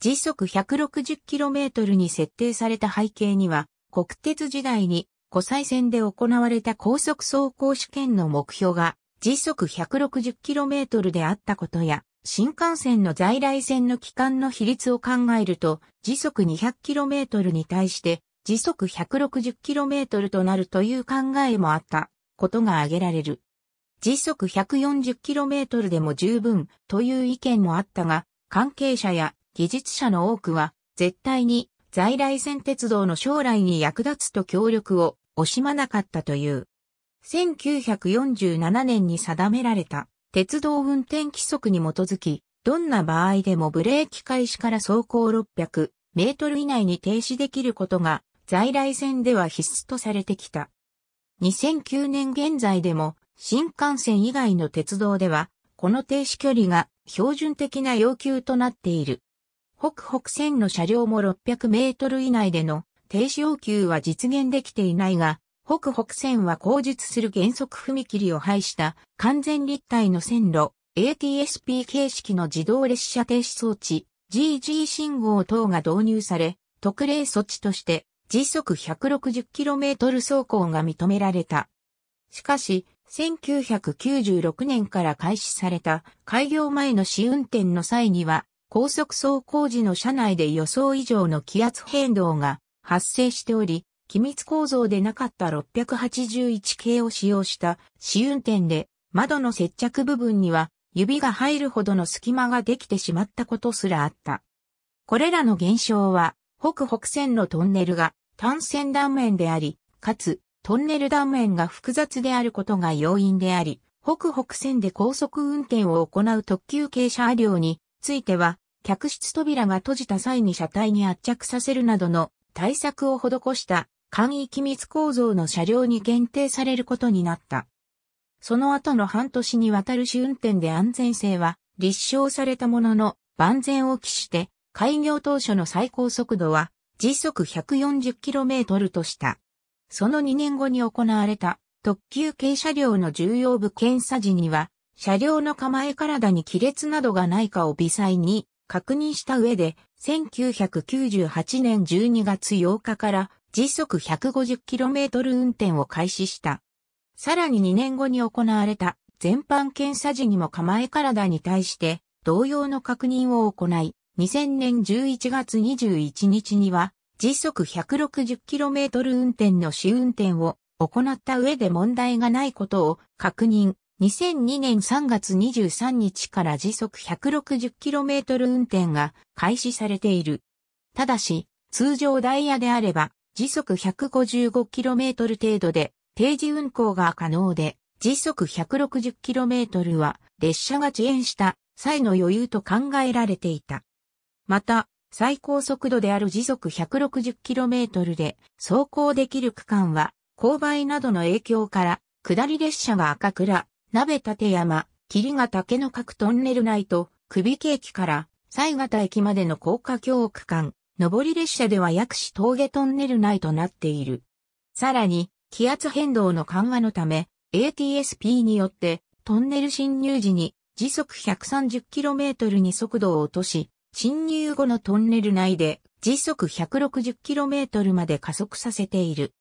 時速 160km に設定された背景には、国鉄時代に湖西線で行われた高速走行試験の目標が時速 160km であったことや、新幹線の在来線の期間の比率を考えると、時速 200km に対して時速 160km となるという考えもあったことが挙げられる。時速 140km でも十分という意見もあったが、関係者や技術者の多くは絶対に在来線鉄道の将来に役立つと協力を惜しまなかったという。1947年に定められた鉄道運転規則に基づき、どんな場合でもブレーキ開始から走行600メートル以内に停止できることが在来線では必須とされてきた。2009年現在でも新幹線以外の鉄道ではこの停止距離が標準的な要求となっている。北北線の車両も600メートル以内での停止要求は実現できていないが、北北線は口述する原則踏切を配した完全立体の線路 ATSP 形式の自動列車停止装置 GG 信号等が導入され、特例措置として時速 160km 走行が認められた。しかし、1996年から開始された開業前の試運転の際には、高速走行時の車内で予想以上の気圧変動が発生しており、機密構造でなかった681系を使用した試運転で窓の接着部分には指が入るほどの隙間ができてしまったことすらあった。これらの現象は北北線のトンネルが単線断面であり、かつトンネル断面が複雑であることが要因であり、北北線で高速運転を行う特急系車両については、客室扉が閉じた際に車体に圧着させるなどの対策を施した簡易機密構造の車両に限定されることになった。その後の半年にわたる試運転で安全性は立証されたものの万全を期して開業当初の最高速度は時速 140km とした。その2年後に行われた特急系車両の重要部検査時には車両の構え体に亀裂などがないかを微細に確認した上で1998年12月8日から時速 150km 運転を開始した。さらに2年後に行われた全般検査時にも構え体に対して同様の確認を行い、2000年11月21日には時速 160km 運転の試運転を行った上で問題がないことを確認。2002年3月23日から時速 160km 運転が開始されている。ただし、通常ダイヤであれば時速 155km 程度で定時運行が可能で、時速 160km は列車が遅延した際の余裕と考えられていた。また、最高速度である時速 160km で走行できる区間は、勾配などの影響から、下り列車が赤倉、鍋立山、霧ヶ竹の各トンネル内と、首木駅から、西方駅までの高架橋区間、上り列車では薬師峠トンネル内となっている。さらに、気圧変動の緩和のため、ATSP によってトンネル侵入時に時速 130km に速度を落とし、侵入後のトンネル内で時速 160km まで加速させている。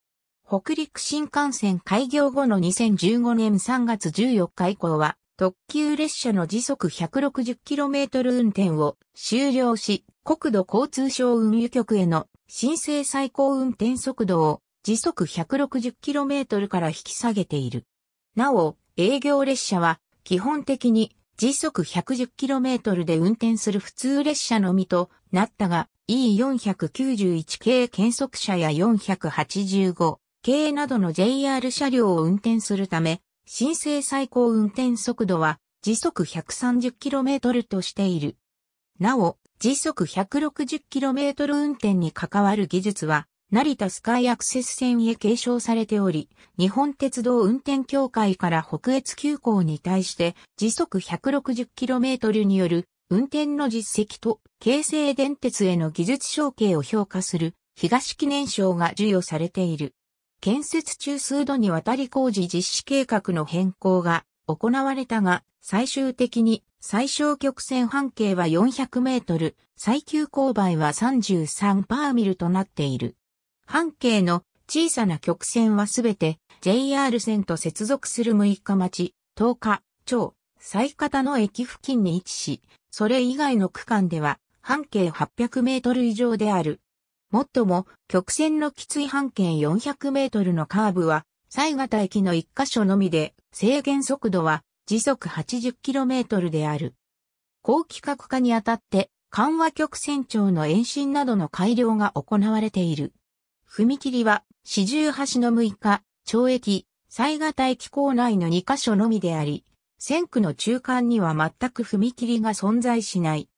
北陸新幹線開業後の2015年3月14日以降は、特急列車の時速 160km 運転を終了し、国土交通省運輸局への申請最高運転速度を時速 160km から引き下げている。なお、営業列車は基本的に時速 110km で運転する普通列車のみとなったが、E491 系検測車や485系などの JR 車両を運転するため、申請最高運転速度は時速 130km としている。なお、時速 160km 運転に関わる技術は成田スカイアクセス線へ継承されており、日本鉄道運転協会から北越急行に対して時速 160km による運転の実績と京成電鉄への技術承継を評価する東記念賞が授与されている。建設中数度にわたり工事実施計画の変更が行われたが、最終的に最小曲線半径は400メートル、最急勾配は33パーミルとなっている。半径の小さな曲線はすべて JR 線と接続する6日町、10日、町、最方の駅付近に位置し、それ以外の区間では半径800メートル以上である。もっとも、曲線のきつい半径400メートルのカーブは、西型駅の一箇所のみで、制限速度は時速 80km である。高規格化にあたって、緩和曲線長の延伸などの改良が行われている。踏切は、四十橋の6日、町駅、西型駅構内の2カ所のみであり、線区の中間には全く踏切が存在しない。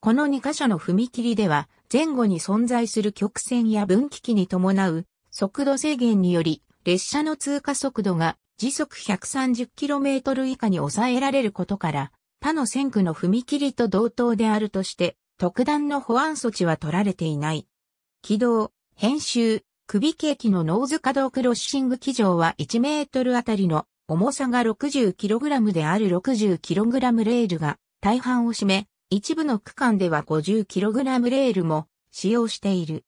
この2カ所の踏切では、前後に存在する曲線や分岐器に伴う速度制限により、列車の通過速度が時速 130km 以下に抑えられることから、他の線区の踏切と同等であるとして、特段の保安措置は取られていない。軌道、編集、くびき駅のノーズ可動クロッシング軌条は1メートルあたりの重さが 60kg である 60kg レールが大半を占め、一部の区間では 50kg レールも使用している。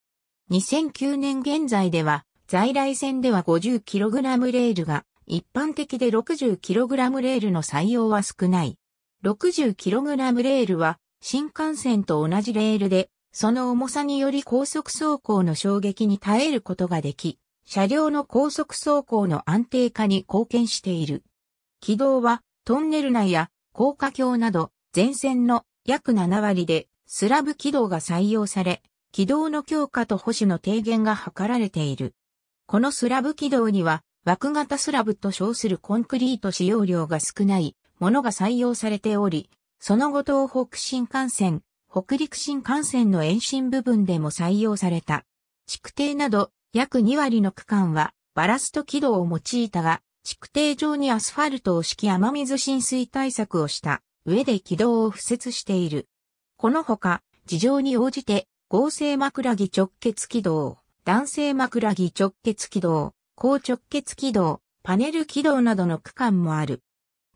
2009年現在では在来線では 50kg レールが一般的で 60kg レールの採用は少ない。60kg レールは新幹線と同じレールでその重さにより高速走行の衝撃に耐えることができ、車両の高速走行の安定化に貢献している。軌道はトンネル内や高架橋など全線の約7割でスラブ軌道が採用され、軌道の強化と保守の低減が図られている。このスラブ軌道には枠型スラブと称するコンクリート使用量が少ないものが採用されており、その後東北新幹線、北陸新幹線の延伸部分でも採用された。築堤など約2割の区間はバラスト軌道を用いたが、築堤上にアスファルトを敷き雨水浸水対策をした上で軌道を敷設している。このほか、事情に応じて合成枕木直結軌道、男性枕木直結軌道、高直結軌道、パネル軌道などの区間もある。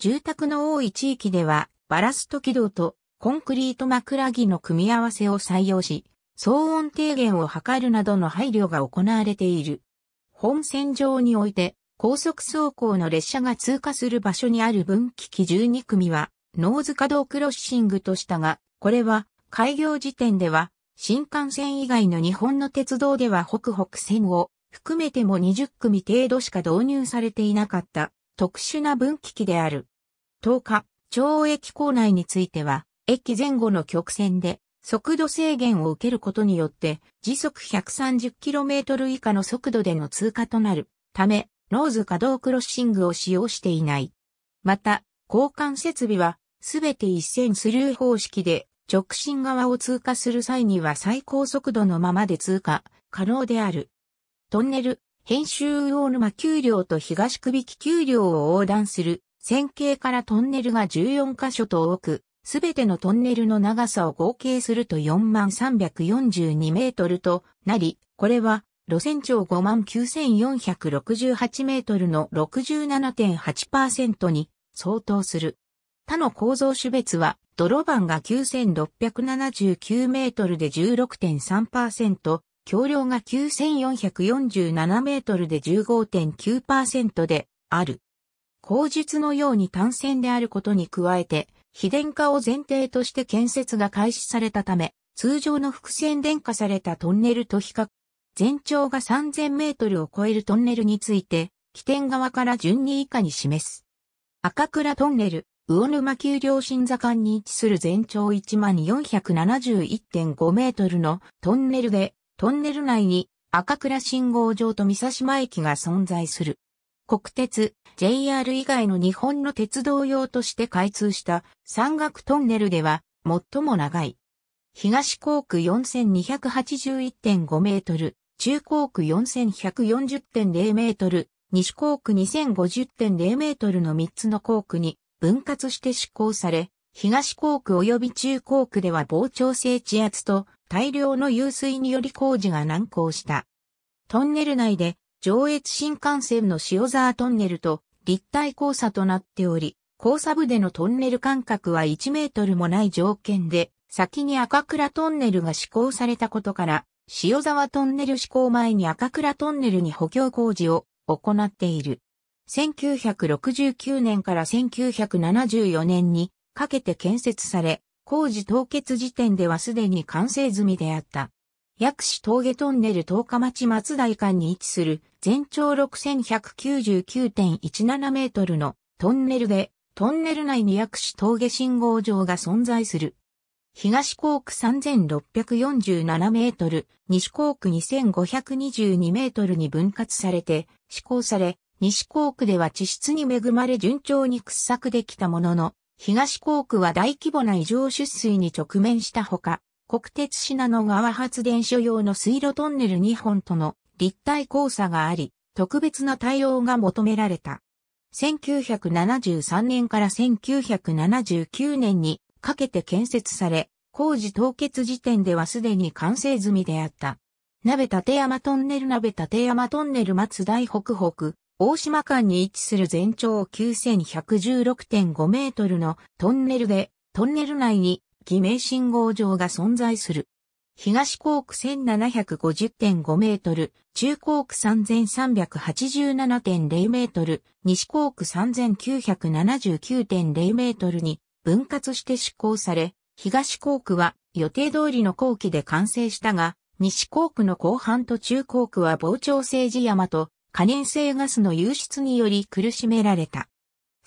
住宅の多い地域では、バラスト軌道とコンクリート枕木の組み合わせを採用し、騒音低減を図るなどの配慮が行われている。本線上において、高速走行の列車が通過する場所にある分岐器12組は、ノーズ可動クロッシングとしたが、これは、開業時点では、新幹線以外の日本の鉄道ではほくほく線を含めても20組程度しか導入されていなかった特殊な分岐器である。十日町駅構内については、駅前後の曲線で速度制限を受けることによって時速 130km 以下の速度での通過となるため、ノーズ可動クロッシングを使用していない。また、交換設備はすべて一線スルー方式で直進側を通過する際には最高速度のままで通過可能である。トンネル、編集大沼丘陵と東首木丘陵を横断する線形からトンネルが14カ所と多く、すべてのトンネルの長さを合計すると4342メートルとなり、これは路線長59468メートルの67.8%に相当する。他の構造種別は、泥板が9679メートルで16.3%、橋梁が9447メートルで15.9%である。口述のように単線であることに加えて、非電化を前提として建設が開始されたため、通常の複線電化されたトンネルと比較、全長が3000メートルを超えるトンネルについて、起点側から順に以下に示す。赤倉トンネル、魚沼丘陵新座間に位置する全長1471.5メートルのトンネルで、トンネル内に赤倉信号場と三差島駅が存在する。国鉄、JR 以外の日本の鉄道用として開通した山岳トンネルでは最も長い。東航区4281.5メートル、中航区4140.0メートル、西航区2050.0メートルの3つの航区に分割して施行され、東航区及び中航区では膨張性地圧と大量の湧水により工事が難航した。トンネル内で上越新幹線の塩沢トンネルと立体交差となっており、交差部でのトンネル間隔は1メートルもない条件で、先に赤倉トンネルが施行されたことから、塩沢トンネル施行前に赤倉トンネルに補強工事を行っている。1969年から1974年にかけて建設され、工事凍結時点ではすでに完成済みであった。薬師峠トンネル十日町松台間に位置する全長6199.17メートルのトンネルで、トンネル内に薬師峠信号場が存在する。東港区3647メートル、西港区2522メートルに分割されて、施行され、西港区では地質に恵まれ順調に掘削できたものの、東港区は大規模な異常出水に直面したほか、国鉄信濃川発電所用の水路トンネル2本との立体交差があり、特別な対応が求められた。1973年から1979年にかけて建設され、工事凍結時点ではすでに完成済みであった。鍋立山トンネル鍋立山トンネル松大北北、大島間に位置する全長9116.5メートルのトンネルで、トンネル内に記名信号場が存在する。東港区1750.5メートル、中港区3387.0メートル、西港区3979.0メートルに分割して施行され、東港区は予定通りの工期で完成したが、西港区の後半と中港区は膨張性地山と可燃性ガスの流出により苦しめられた。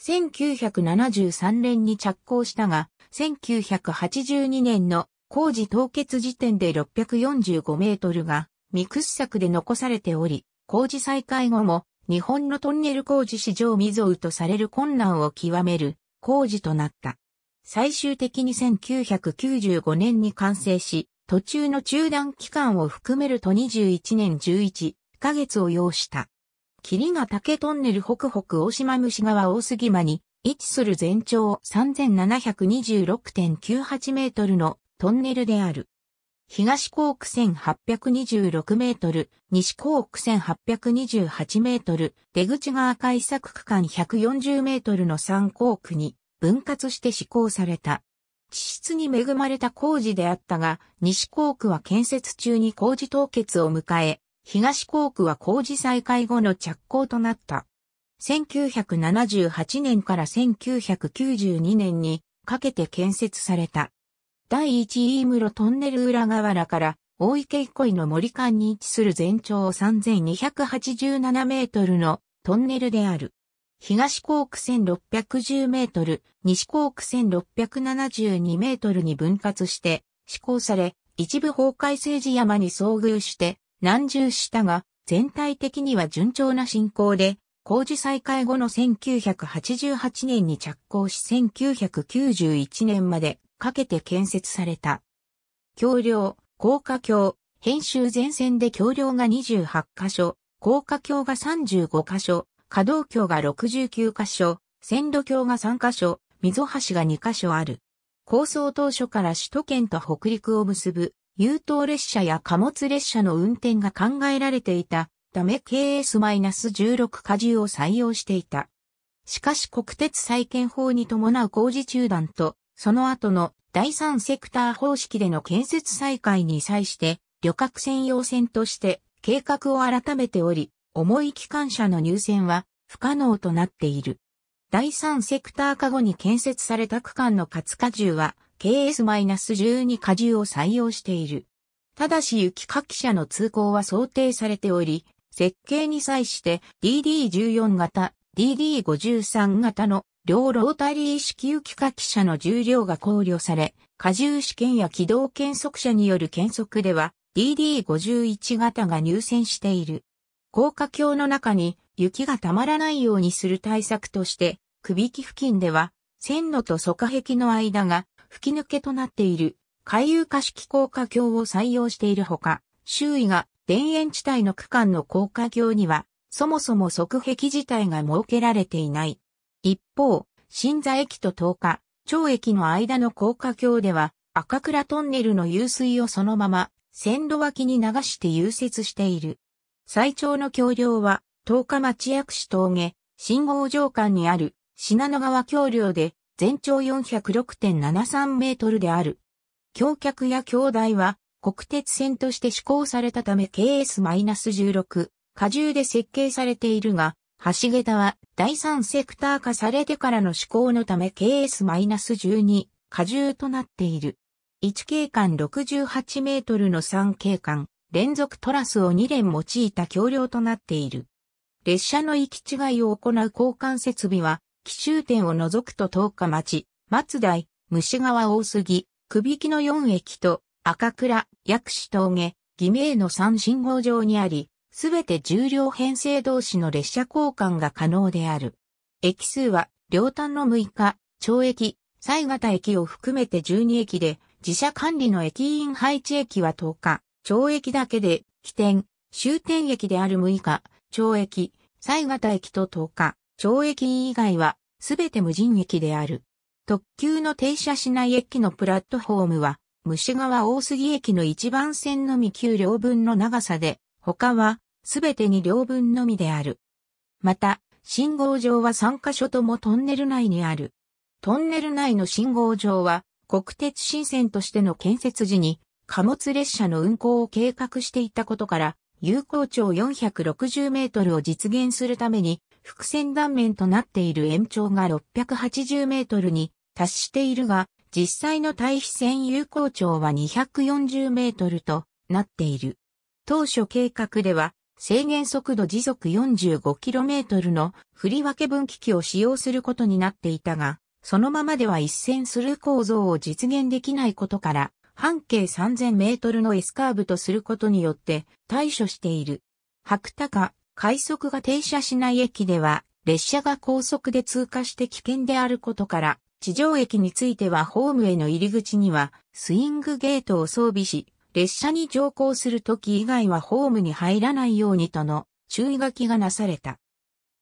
1973年に着工したが、1982年の工事凍結時点で645メートルが未掘削で残されており、工事再開後も日本のトンネル工事史上未曾有とされる困難を極める工事となった。最終的に1995年に完成し、途中の中断期間を含めると21年11ヶ月を要した。霧が竹トンネル北北大島虫川大杉間に位置する全長3726.98メートルのトンネルである。東港区1826メートル、西港区1828メートル、出口側開削区間140メートルの3港区に分割して施行された。地質に恵まれた工事であったが、西港区は建設中に工事凍結を迎え、東港区は工事再開後の着工となった。1978年から1992年にかけて建設された。第一イームロトンネル裏側らから大池憩の森間に位置する全長3287メートルのトンネルである。東港区1610メートル、西港区1672メートルに分割して施行され、一部崩壊政治山に遭遇して難重したが、全体的には順調な進行で、工事再開後の1988年に着工し1991年までかけて建設された。橋梁、高架橋、編集前線で橋梁が28箇所、高架橋が35箇所、可動橋が69箇所、線路橋が3箇所、溝橋が2箇所ある。構想当初から首都圏と北陸を結ぶ優等列車や貨物列車の運転が考えられていたため KS-16 荷重を採用していた。しかし国鉄再建法に伴う工事中断と、その後の第三セクター方式での建設再開に際して、旅客専用線として計画を改めており、重い機関車の入線は不可能となっている。第三セクター化後に建設された区間の活荷重は KS-12 荷重を採用している。ただし雪かき車の通行は想定されており、設計に際して DD14 型、DD53 型の両ロータリー式雪かき車の重量が考慮され、荷重試験や軌道検測車による検測では DD51 型が入線している。高架橋の中に雪がたまらないようにする対策として、首木付近では線路と側壁の間が吹き抜けとなっている海遊化式高架橋を採用しているほか、周囲が田園地帯の区間の高架橋には、そもそも側壁自体が設けられていない。一方、新座駅と東下、町駅の間の高架橋では、赤倉トンネルの湧水をそのまま線路脇に流して融雪している。最長の橋梁は、東下町薬師峠、信号場間にある信濃川橋梁で全長406.73メートルである。橋脚や橋台は国鉄線として施行されたため KS-16 荷重で設計されているが、橋桁は第三セクター化されてからの施行のため KS-12 荷重となっている。1景観68メートルの3景観、連続トラスを2連用いた橋梁となっている。列車の行き違いを行う交換設備は、奇襲点を除くと10日町、松台、虫川大杉、首木の4駅と赤倉、薬師峠、義名の3信号場にあり、すべて重量編成同士の列車交換が可能である。駅数は、両端の6日、町駅、西型駅を含めて12駅で、自社管理の駅員配置駅は10日、町駅だけで、起点、終点駅である6日、町駅、西型駅と10日、町駅以外は、すべて無人駅である。特急の停車しない駅のプラットフォームは、虫川大杉駅の一番線のみ9両分の長さで、他は、すべて2両分のみである。また、信号場は3カ所ともトンネル内にある。トンネル内の信号場は、国鉄新線としての建設時に貨物列車の運行を計画していたことから、有効長460メートルを実現するために、伏線断面となっている延長が680メートルに達しているが、実際の対比線有効長は240メートルとなっている。当初計画では、制限速度時速 45km の振り分け分岐器を使用することになっていたが、そのままでは一線する構造を実現できないことから、半径3000メートルの S カーブとすることによって対処している。白高、快速が停車しない駅では、列車が高速で通過して危険であることから、地上駅についてはホームへの入り口にはスイングゲートを装備し、列車に乗降するとき以外はホームに入らないようにとの注意書きがなされた。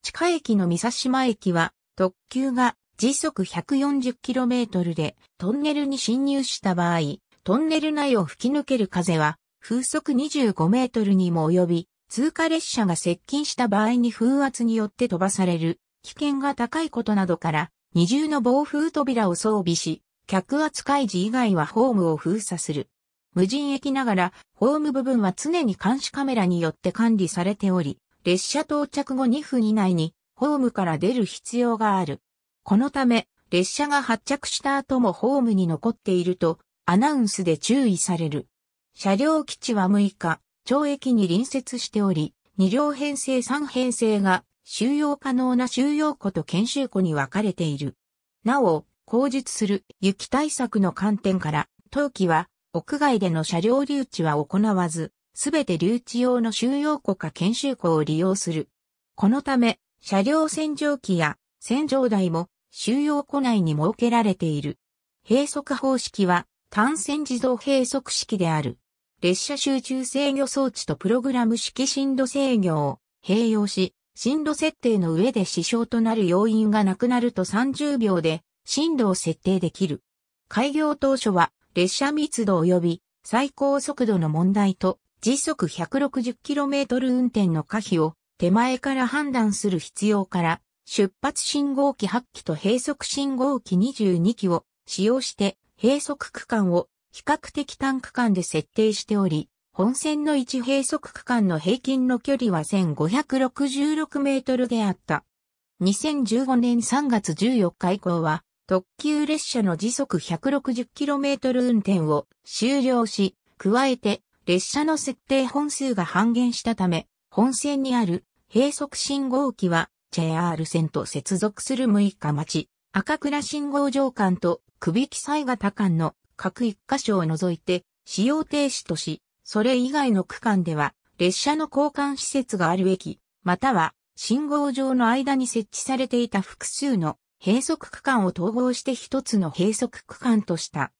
地下駅の三佐島駅は特急が時速 140km でトンネルに進入した場合、トンネル内を吹き抜ける風は風速25メートルにも及び、通過列車が接近した場合に風圧によって飛ばされる危険が高いことなどから、二重の暴風扉を装備し、客圧開示以外はホームを封鎖する。無人駅ながら、ホーム部分は常に監視カメラによって管理されており、列車到着後2分以内に、ホームから出る必要がある。このため、列車が発着した後もホームに残っていると、アナウンスで注意される。車両基地は6日、町駅に隣接しており、2両編成3編成が収容可能な収容庫と研修庫に分かれている。なお、口述する雪対策の観点から、当機は屋外での車両留置は行わず、すべて留置用の収容庫か研修庫を利用する。このため、車両洗浄機や洗浄台も収容庫内に設けられている。閉塞方式は単線自動閉塞式である。列車集中制御装置とプログラム式進路制御を併用し、進路設定の上で支障となる要因がなくなると30秒で進路を設定できる。開業当初は列車密度及び最高速度の問題と時速 160km 運転の可否を手前から判断する必要から出発信号機8機と閉塞信号機22機を使用して閉塞区間を比較的短区間で設定しており、本線の1閉塞区間の平均の距離は1566メートルであった。2015年3月14日以降は、特急列車の時速 160km 運転を終了し、加えて列車の設定本数が半減したため、本線にある閉塞信号機は JR 線と接続する6日町、赤倉信号場間と首木西型間の各一箇所を除いて使用停止とし、それ以外の区間では列車の交換施設がある駅、または信号場の間に設置されていた複数の閉塞区間を統合して一つの閉塞区間とした。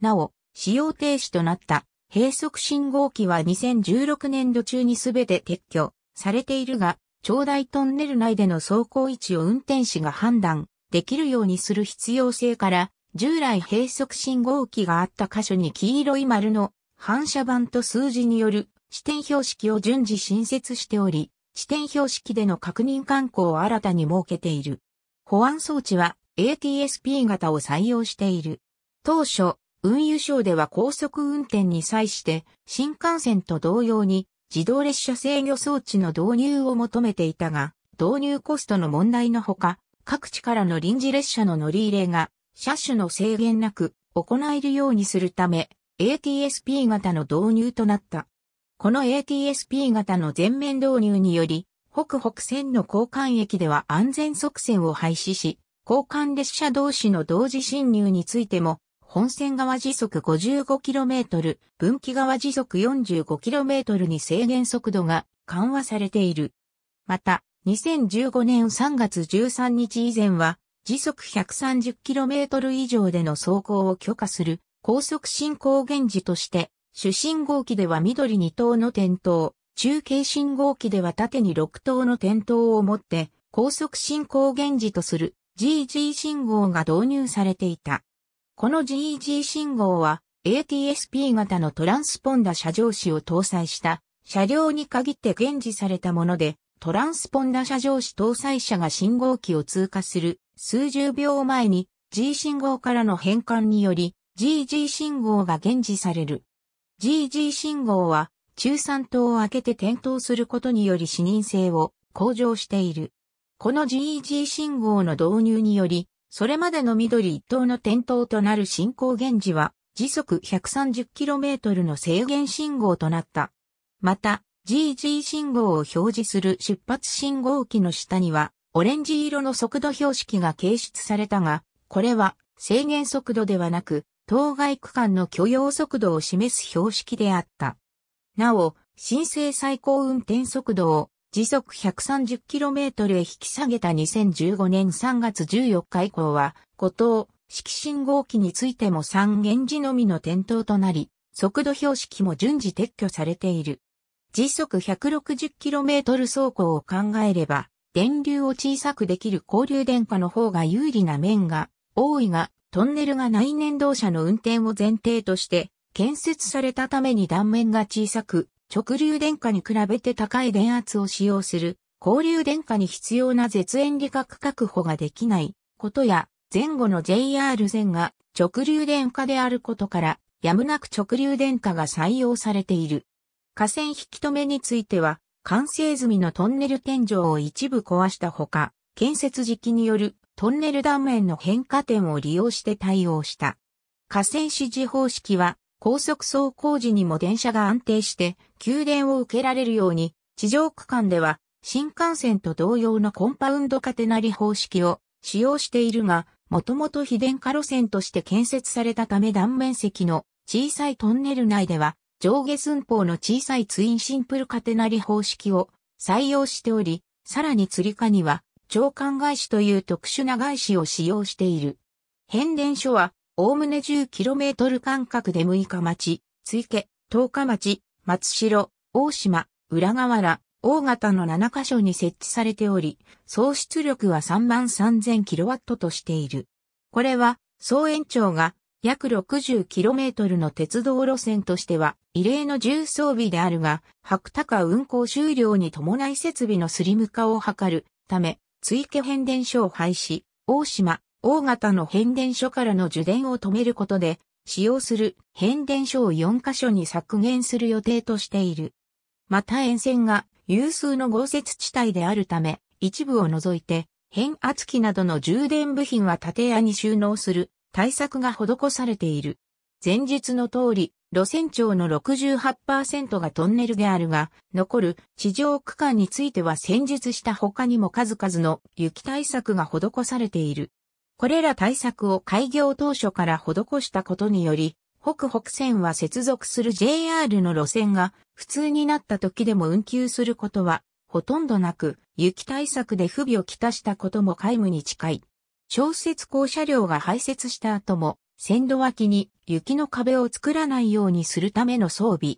なお、使用停止となった閉塞信号機は2016年度中にすべて撤去されているが、長大トンネル内での走行位置を運転士が判断できるようにする必要性から、従来閉塞信号機があった箇所に黄色い丸の反射板と数字による視点標識を順次新設しており、視点標識での確認観光を新たに設けている。保安装置は ATSP 型を採用している。当初、運輸省では高速運転に際して新幹線と同様に自動列車制御装置の導入を求めていたが、導入コストの問題のほか、各地からの臨時列車の乗り入れが、車種の制限なく行えるようにするため、ATSP 型の導入となった。この ATSP 型の全面導入により、北北線の交換駅では安全側線を廃止し、交換列車同士の同時進入についても、本線側時速 55km、分岐側時速 45km に制限速度が緩和されている。また、2015年3月13日以前は、時速 130km 以上での走行を許可する高速進行現時として、主信号機では緑2灯の点灯、中継信号機では縦に6灯の点灯をもって高速進行現時とする GG 信号が導入されていた。この GG 信号は ATSP 型のトランスポンダ車上子を搭載した車両に限って現時されたもので、トランスポンダ車上子搭載車が信号機を通過する数十秒前に G 信号からの変換により GG 信号が現時される。GG 信号は中三灯を開けて点灯することにより視認性を向上している。この GG 信号の導入により、それまでの緑一灯の点灯となる進行現時は時速 130km の制限信号となった。また、GG 信号を表示する出発信号機の下には、オレンジ色の速度標識が掲出されたが、これは制限速度ではなく、当該区間の許容速度を示す標識であった。なお、申請最高運転速度を時速 130km へ引き下げた2015年3月14日以降は、五等、式信号機についても3元時のみの点灯となり、速度標識も順次撤去されている。時速 160km 走行を考えれば、電流を小さくできる交流電化の方が有利な面が多いが、トンネルが内燃動車の運転を前提として建設されたために断面が小さく、直流電化に比べて高い電圧を使用する、交流電化に必要な絶縁利確確保ができないことや、前後の JR 線が直流電化であることから、やむなく直流電化が採用されている。河川引き止めについては、完成済みのトンネル天井を一部壊したほか、建設時期によるトンネル断面の変化点を利用して対応した。河川指示方式は高速走行時にも電車が安定して給電を受けられるように地上区間では新幹線と同様のコンパウンドカテナリ方式を使用しているが、もともと非電化路線として建設されたため断面積の小さいトンネル内では上下寸法の小さいツインシンプルカテナリ方式を採用しており、さらに釣り化には長官返しという特殊な返しを使用している。変電所は、おおむね 10km 間隔で6日町、追家、十日町、松代、大島、浦河原、大型の7カ所に設置されており、総出力は3万 3000kW としている。これは、総延長が約 60km の鉄道路線としては異例の重装備であるが、白高運行終了に伴い設備のスリム化を図るため、追加変電所を廃止、大島、大型の変電所からの受電を止めることで、使用する変電所を4カ所に削減する予定としている。また沿線が有数の豪雪地帯であるため、一部を除いて、変圧器などの充電部品は建屋に収納する対策が施されている。前述の通り、路線長の68%がトンネルであるが、残る地上区間については戦術した他にも数々の雪対策が施されている。これら対策を開業当初から施したことにより、北北線は接続する JR の路線が普通になった時でも運休することはほとんどなく、雪対策で不備をきたしたことも皆無に近い。小雪高車両が排雪した後も線路脇に雪の壁を作らないようにするための装備。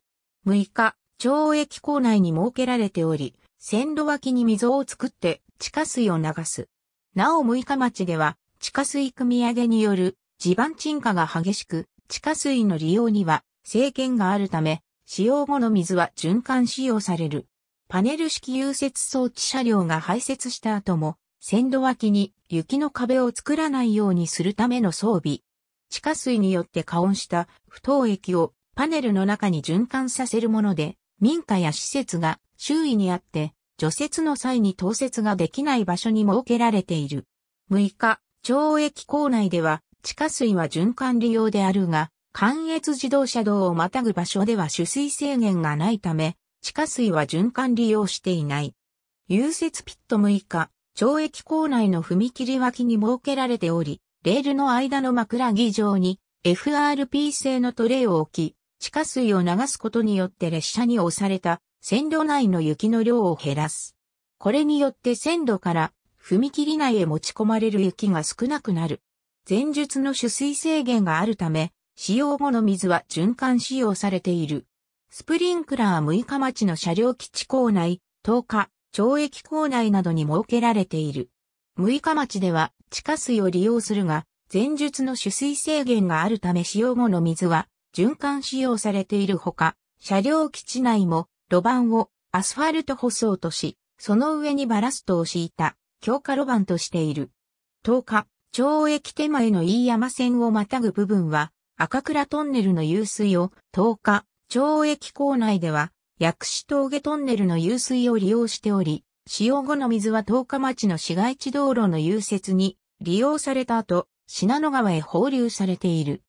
6日、町駅構内に設けられており、線路脇に溝を作って地下水を流す。なお6日町では地下水組み上げによる地盤沈下が激しく、地下水の利用には制限があるため、使用後の水は循環使用される。パネル式融雪装置車両が排雪した後も、線路脇に雪の壁を作らないようにするための装備。地下水によって加温した不凍液をパネルの中に循環させるもので、民家や施設が周囲にあって、除雪の際に凍雪ができない場所に設けられている。6日、町駅構内では地下水は循環利用であるが、関越自動車道をまたぐ場所では取水制限がないため、地下水は循環利用していない。融雪ピット6日、町駅構内の踏切脇に設けられており、レールの間の枕木上に FRP 製のトレイを置き、地下水を流すことによって列車に押された線路内の雪の量を減らす。これによって線路から踏切内へ持ち込まれる雪が少なくなる。前述の取水制限があるため、使用後の水は循環使用されている。スプリンクラー6日町の車両基地構内、10日、懲役構内などに設けられている。6日町では地下水を利用するが、前述の取水制限があるため使用後の水は循環使用されているほか、車両基地内も路盤をアスファルト舗装とし、その上にバラストを敷いた強化路盤としている。10日、町駅手前の飯山線をまたぐ部分は赤倉トンネルの湧水を10日、町駅構内では薬師峠トンネルの湧水を利用しており、使用後の水は10日町の市街地道路の融雪に利用された後、信濃川へ放流されている。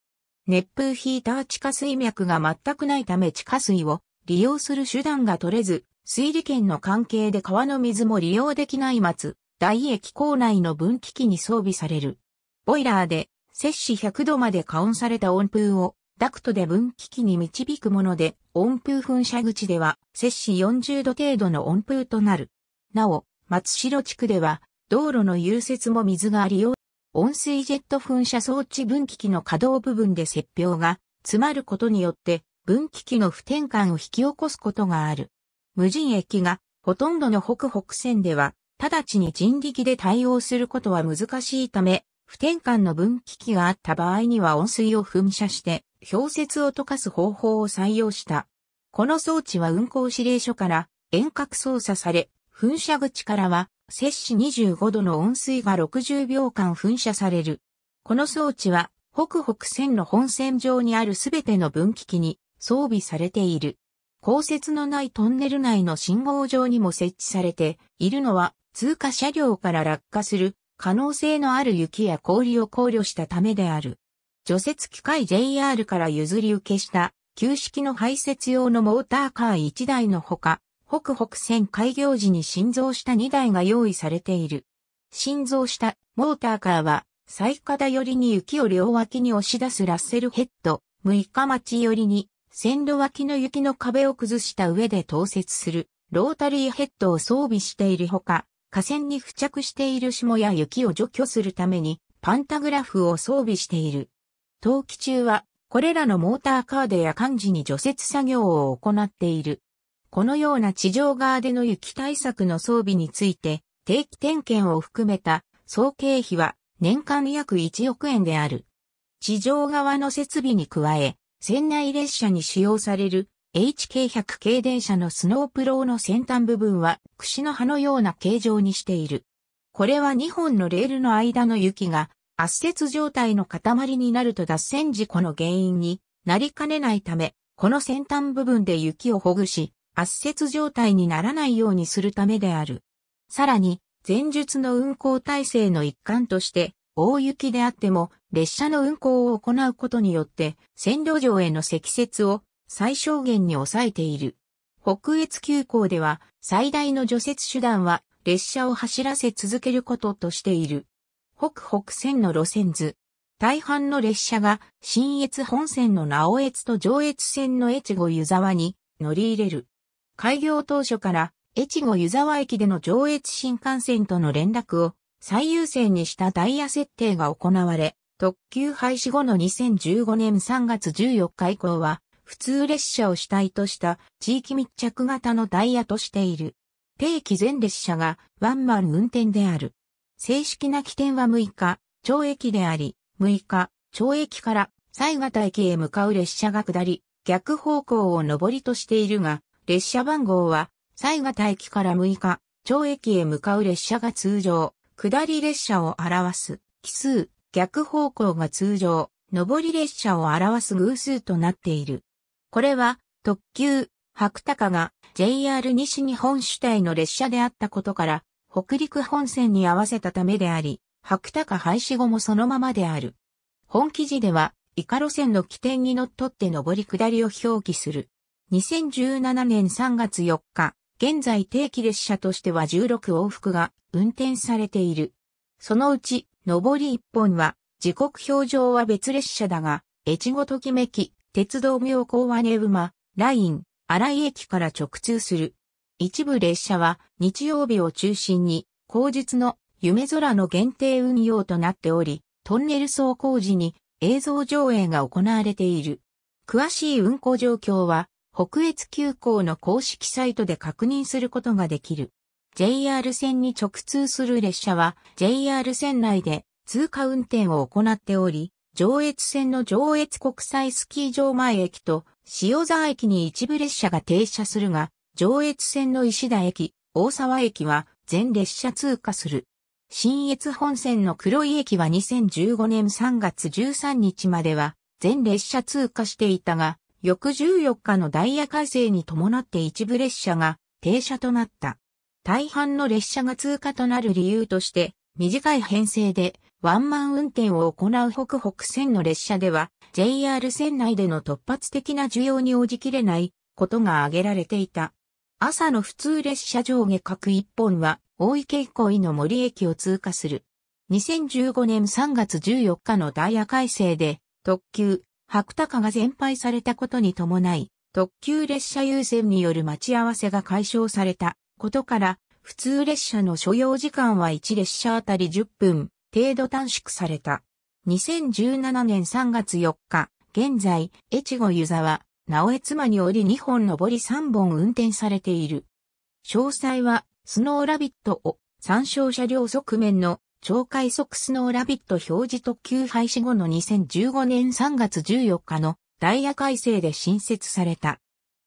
熱風ヒーター地下水脈が全くないため地下水を利用する手段が取れず、水利権の関係で川の水も利用できない松、大駅構内の分岐器に装備される。ボイラーで、摂氏100度まで加温された温風を、ダクトで分岐器に導くもので、温風噴射口では、摂氏40度程度の温風となる。なお、松代地区では、道路の融雪も水が利用。温水ジェット噴射装置分岐器の可動部分で雪氷が詰まることによって分岐器の不転換を引き起こすことがある。無人駅がほとんどの北北線では直ちに人力で対応することは難しいため、不転換の分岐器があった場合には温水を噴射して氷雪を溶かす方法を採用した。この装置は運行指令所から遠隔操作され、噴射口からは摂氏25度の温水が60秒間噴射される。この装置は北北線の本線上にあるすべての分岐器に装備されている。降雪のないトンネル内の信号場にも設置されているのは通過車両から落下する可能性のある雪や氷を考慮したためである。除雪機械 JR から譲り受けした旧式の排雪用のモーターカー1台のほか、北北線開業時に新造した2台が用意されている。新造したモーターカーは、最下田寄りに雪を両脇に押し出すラッセルヘッド、6日町寄りに線路脇の雪の壁を崩した上で凍結するロータリーヘッドを装備しているほか、河川に付着している霜や雪を除去するためにパンタグラフを装備している。冬季中はこれらのモーターカーで夜間時に除雪作業を行っている。このような地上側での雪対策の装備について、定期点検を含めた総経費は年間約1億円である。地上側の設備に加え、船内列車に使用される HK100 系電車のスノープローの先端部分は串の葉のような形状にしている。これは2本のレールの間の雪が圧雪状態の塊になると脱線事故の原因になりかねないため、この先端部分で雪をほぐし、圧雪状態にならないようにするためである。さらに、前述の運行体制の一環として、大雪であっても列車の運行を行うことによって線路上への積雪を最小限に抑えている。北越急行では最大の除雪手段は列車を走らせ続けることとしている。北北線の路線図。大半の列車が新越本線の直越と上越線の越後湯沢に乗り入れる。開業当初から、越後湯沢駅での上越新幹線との連絡を最優先にしたダイヤ設定が行われ、特急廃止後の2015年3月14日以降は、普通列車を主体とした地域密着型のダイヤとしている。定期全列車がワンマン運転である。正式な起点は6日、町駅であり、6日、町駅から西方駅へ向かう列車が下り、逆方向を上りとしているが、列車番号は、西方駅から6日、町駅へ向かう列車が通常、下り列車を表す、奇数、逆方向が通常、上り列車を表す偶数となっている。これは、特急、白鷹が JR 西日本主体の列車であったことから、北陸本線に合わせたためであり、白高廃止後もそのままである。本記事では、イカ路線の起点にのっとって上り下りを表記する。2017年3月4日、現在定期列車としては16往復が運転されている。そのうち、上り1本は、時刻表上は別列車だが、越後ときめき、鉄道妙高和根馬、ライン、荒井駅から直通する。一部列車は日曜日を中心に、後日の夢空の限定運用となっており、トンネル走行時に映像上映が行われている。詳しい運行状況は、北越急行の公式サイトで確認することができる。JR 線に直通する列車は JR 線内で通過運転を行っており、上越線の上越国際スキー場前駅と塩沢駅に一部列車が停車するが、上越線の石田駅、大沢駅は全列車通過する。新越本線の黒い駅は2015年3月13日までは全列車通過していたが、翌14日のダイヤ改正に伴って一部列車が停車となった。大半の列車が通過となる理由として、短い編成でワンマン運転を行う北北線の列車では、JR 線内での突発的な需要に応じきれないことが挙げられていた。朝の普通列車上下各一本は、大池憩の森駅を通過する。2015年3月14日のダイヤ改正で、特急、白鷹が全廃されたことに伴い、特急列車優先による待ち合わせが解消されたことから、普通列車の所要時間は1列車あたり10分程度短縮された。2017年3月4日、現在、越後湯沢、直江妻により2本上り3本運転されている。詳細は、スノーラビットを参照車両側面の超快速スノーラビット表示特急廃止後の2015年3月14日のダイヤ改正で新設された。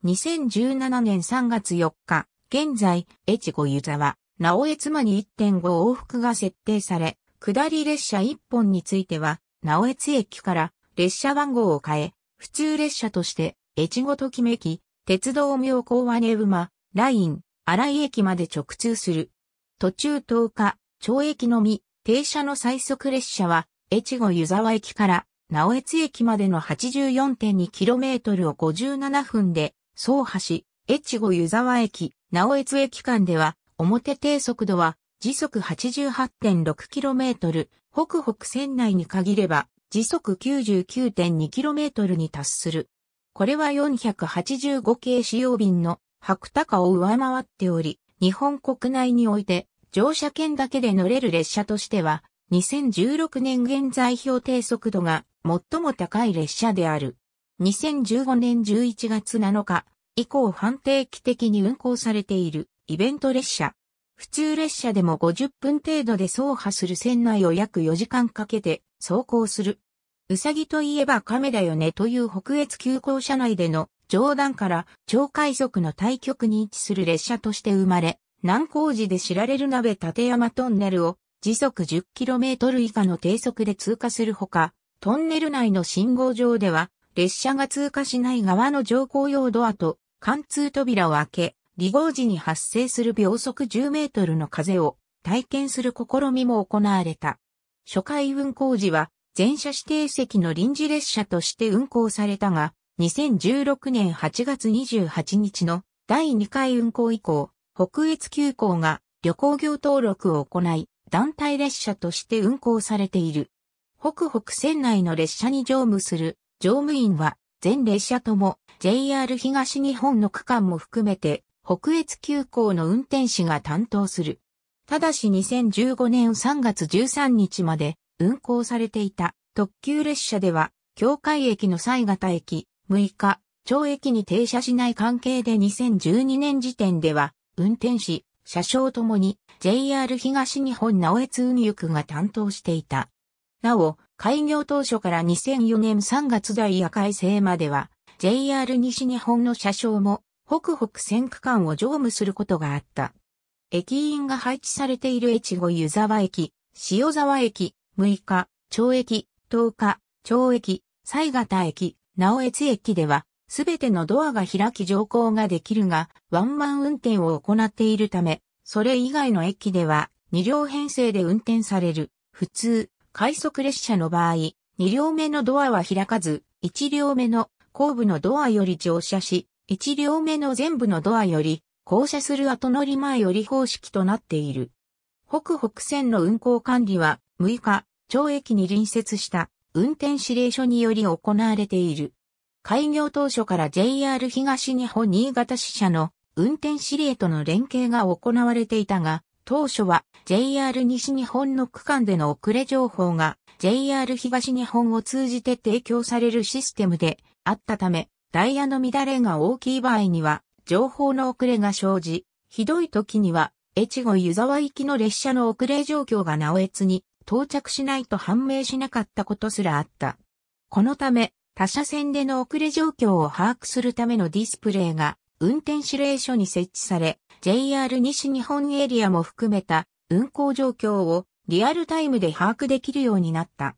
2017年3月4日、現在、越後湯沢、直江妻に1.5往復が設定され、下り列車1本については、直江津駅から列車番号を変え、普通列車として、越後ときめき、鉄道妙高和根馬、ライン、荒井駅まで直通する。途中10日、町駅のみ、停車の最速列車は、越後湯沢駅から直江津駅までの 84.2km を57分で走破し、越後湯沢駅、直江津駅間では、表低速度は時速 88.6km、北北線内に限れば時速 99.2km に達する。これは485系使用便の白高を上回っており、日本国内において乗車券だけで乗れる列車としては、2016年現在標定速度が最も高い列車である。2015年11月7日、以降反定期的に運行されているイベント列車。普通列車でも50分程度で走破する線内を約4時間かけて走行する。うさぎといえば亀だよねという北越急行車内での冗談から超快速の対極に位置する列車として生まれ、南高寺で知られる鍋立山トンネルを時速 10km 以下の低速で通過するほか、トンネル内の信号上では列車が通過しない側の乗降用ドアと貫通扉を開け、離合時に発生する秒速10メートルの風を体験する試みも行われた。初回運行時は全車指定席の臨時列車として運行されたが、2016年8月28日の第2回運行以降、北越急行が旅行業登録を行い、団体列車として運行されている。北北線内の列車に乗務する乗務員は全列車とも JR 東日本の区間も含めて北越急行の運転士が担当する。ただし2015年3月13日まで運行されていた特急列車では、境界駅の西方駅、6日、町駅に停車しない関係で2012年時点では、運転士、車掌ともに JR 東日本直江津運輸区が担当していた。なお、開業当初から2004年3月ダイヤ改正までは、JR 西日本の車掌も北北線区間を乗務することがあった。駅員が配置されている越後湯沢駅、塩沢駅、6日、町駅、10日、町駅、西方駅、直越駅では、すべてのドアが開き乗降ができるが、ワンマン運転を行っているため、それ以外の駅では2両編成で運転される。普通、快速列車の場合、2両目のドアは開かず、1両目の後部のドアより乗車し、1両目の前部のドアより降車する後乗り前より方式となっている。北北線の運行管理は6日、町駅に隣接した運転指令所により行われている。開業当初から JR 東日本新潟支社の運転指令との連携が行われていたが、当初は JR 西日本の区間での遅れ情報が JR 東日本を通じて提供されるシステムであったため、ダイヤの乱れが大きい場合には、情報の遅れが生じ、ひどい時には、越後湯沢行きの列車の遅れ状況が直越に到着しないと判明しなかったことすらあった。このため、他車線での遅れ状況を把握するためのディスプレイが運転指令所に設置され、JR 西日本エリアも含めた運行状況をリアルタイムで把握できるようになった。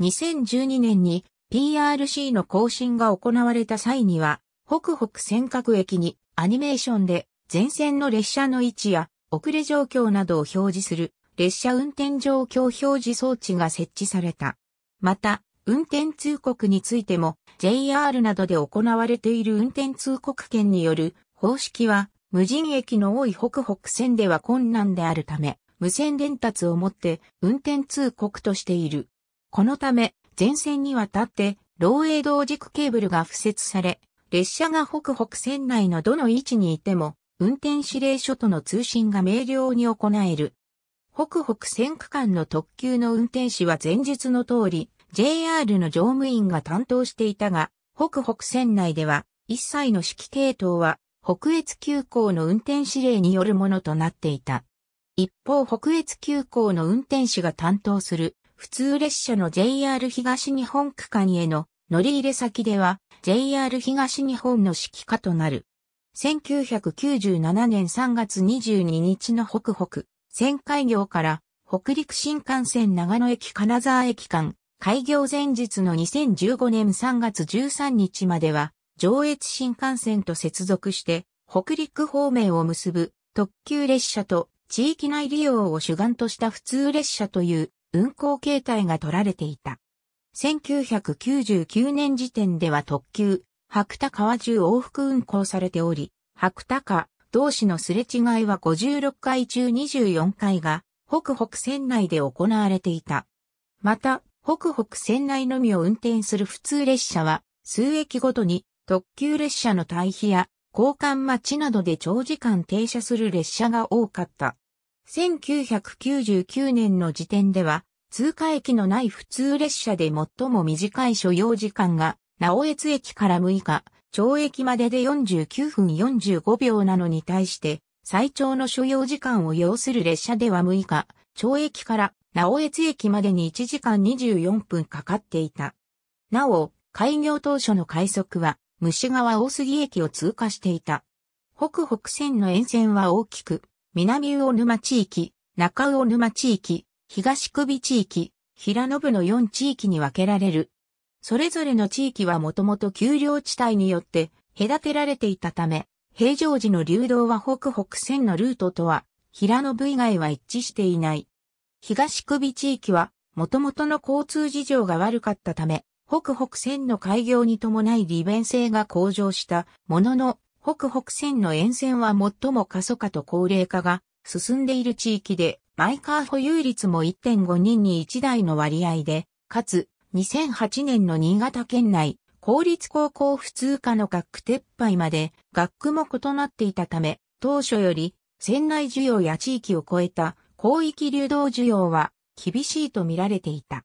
2012年に PRC の更新が行われた際には、北北尖閣駅にアニメーションで前線の列車の位置や遅れ状況などを表示する列車運転状況表示装置が設置された。また、運転通告についても JR などで行われている運転通告権による方式は無人駅の多い北北線では困難であるため、無線伝達をもって運転通告としている。このため、前線にわたって漏洩同軸ケーブルが付設され、列車が北北線内のどの位置にいても、運転指令書との通信が明瞭に行える。北北線区間の特急の運転士は前述の通り、JR の乗務員が担当していたが、北北線内では、一切の指揮系統は北越急行の運転指令によるものとなっていた。一方北越急行の運転士が担当する普通列車の JR 東日本区間への乗り入れ先では JR 東日本の指揮下となる。1997年3月22日の北北線開業から北陸新幹線長野駅金沢駅間開業前日の2015年3月13日までは上越新幹線と接続して、北陸方面を結ぶ特急列車と地域内利用を主眼とした普通列車という運行形態が取られていた。1999年時点では特急、白田川中往復運行されており、白田川同士のすれ違いは56回中24回が北北線内で行われていた。また、北北線内のみを運転する普通列車は数駅ごとに特急列車の対比や交換待ちなどで長時間停車する列車が多かった。1999年の時点では、通過駅のない普通列車で最も短い所要時間が、直江津駅から6日、町駅までで49分45秒なのに対して、最長の所要時間を要する列車では6日、町駅から直江津駅までに1時間24分かかっていた。なお、開業当初の快速は虫川大杉駅を通過していた。北北線の沿線は大きく、南魚沼地域、中魚沼地域、東首地域、平野部の4地域に分けられる。それぞれの地域はもともと丘陵地帯によって隔てられていたため、平常時の流動は北北線のルートとは、平野部以外は一致していない。東首地域は、もともとの交通事情が悪かったため、北北線の開業に伴い利便性が向上したものの、北北線の沿線は最も過疎化と高齢化が進んでいる地域で、マイカー保有率も1.5人に1台の割合で、かつ、2008年の新潟県内、公立高校普通科の学区撤廃まで学区も異なっていたため、当初より線内需要や地域を超えた広域流動需要は厳しいと見られていた。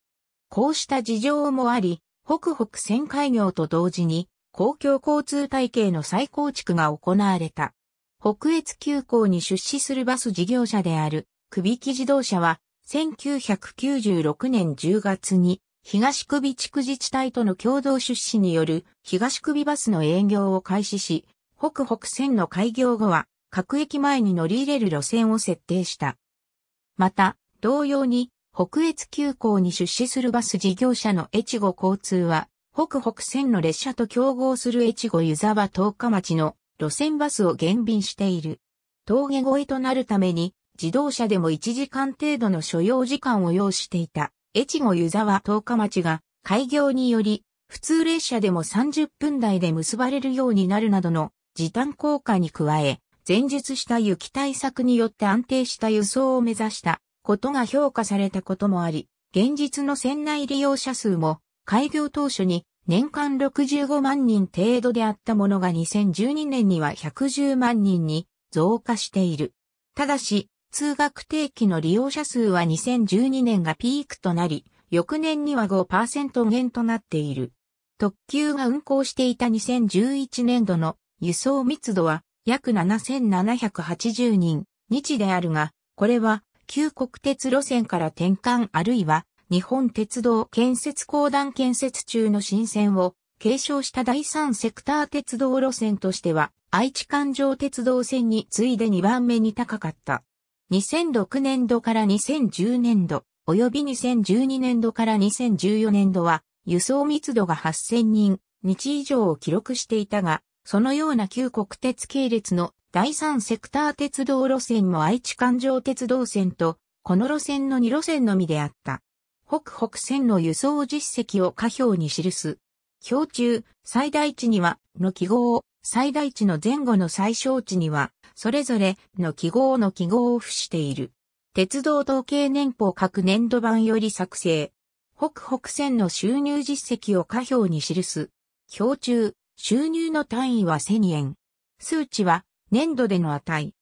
こうした事情もあり、北北線開業と同時に公共交通体系の再構築が行われた。北越急行に出資するバス事業者である首木自動車は1996年10月に東首地区自治体との共同出資による東首バスの営業を開始し、北北線の開業後は各駅前に乗り入れる路線を設定した。また、同様に北越急行に出資するバス事業者の越後交通は、北北線の列車と競合する越後湯沢十日町の路線バスを減便している。峠越えとなるために自動車でも1時間程度の所要時間を要していた越後湯沢十日町が開業により普通列車でも30分台で結ばれるようになるなどの時短効果に加え、前述した雪対策によって安定した輸送を目指したことが評価されたこともあり、現実の船内利用者数も開業当初に年間65万人程度であったものが2012年には110万人に増加している。ただし、通学定期の利用者数は2012年がピークとなり、翌年には5%減となっている。特急が運行していた2011年度の輸送密度は約7780人、日であるが、これは旧国鉄路線から転換あるいは日本鉄道建設公団建設中の新線を継承した第三セクター鉄道路線としては愛知環状鉄道線に次いで2番目に高かった。2006年度から2010年度及び2012年度から2014年度は輸送密度が8000人日以上を記録していたが、そのような旧国鉄系列の第三セクター鉄道路線も愛知環状鉄道線と、この路線の2路線のみであった。北北線の輸送実績を下表に記す。表中、最大値には、の記号を、最大値の前後の最小値には、それぞれの記号の記号を付している。鉄道統計年報各年度版より作成。北北線の収入実績を下表に記す。表中、収入の単位は1000円。数値は年度での値。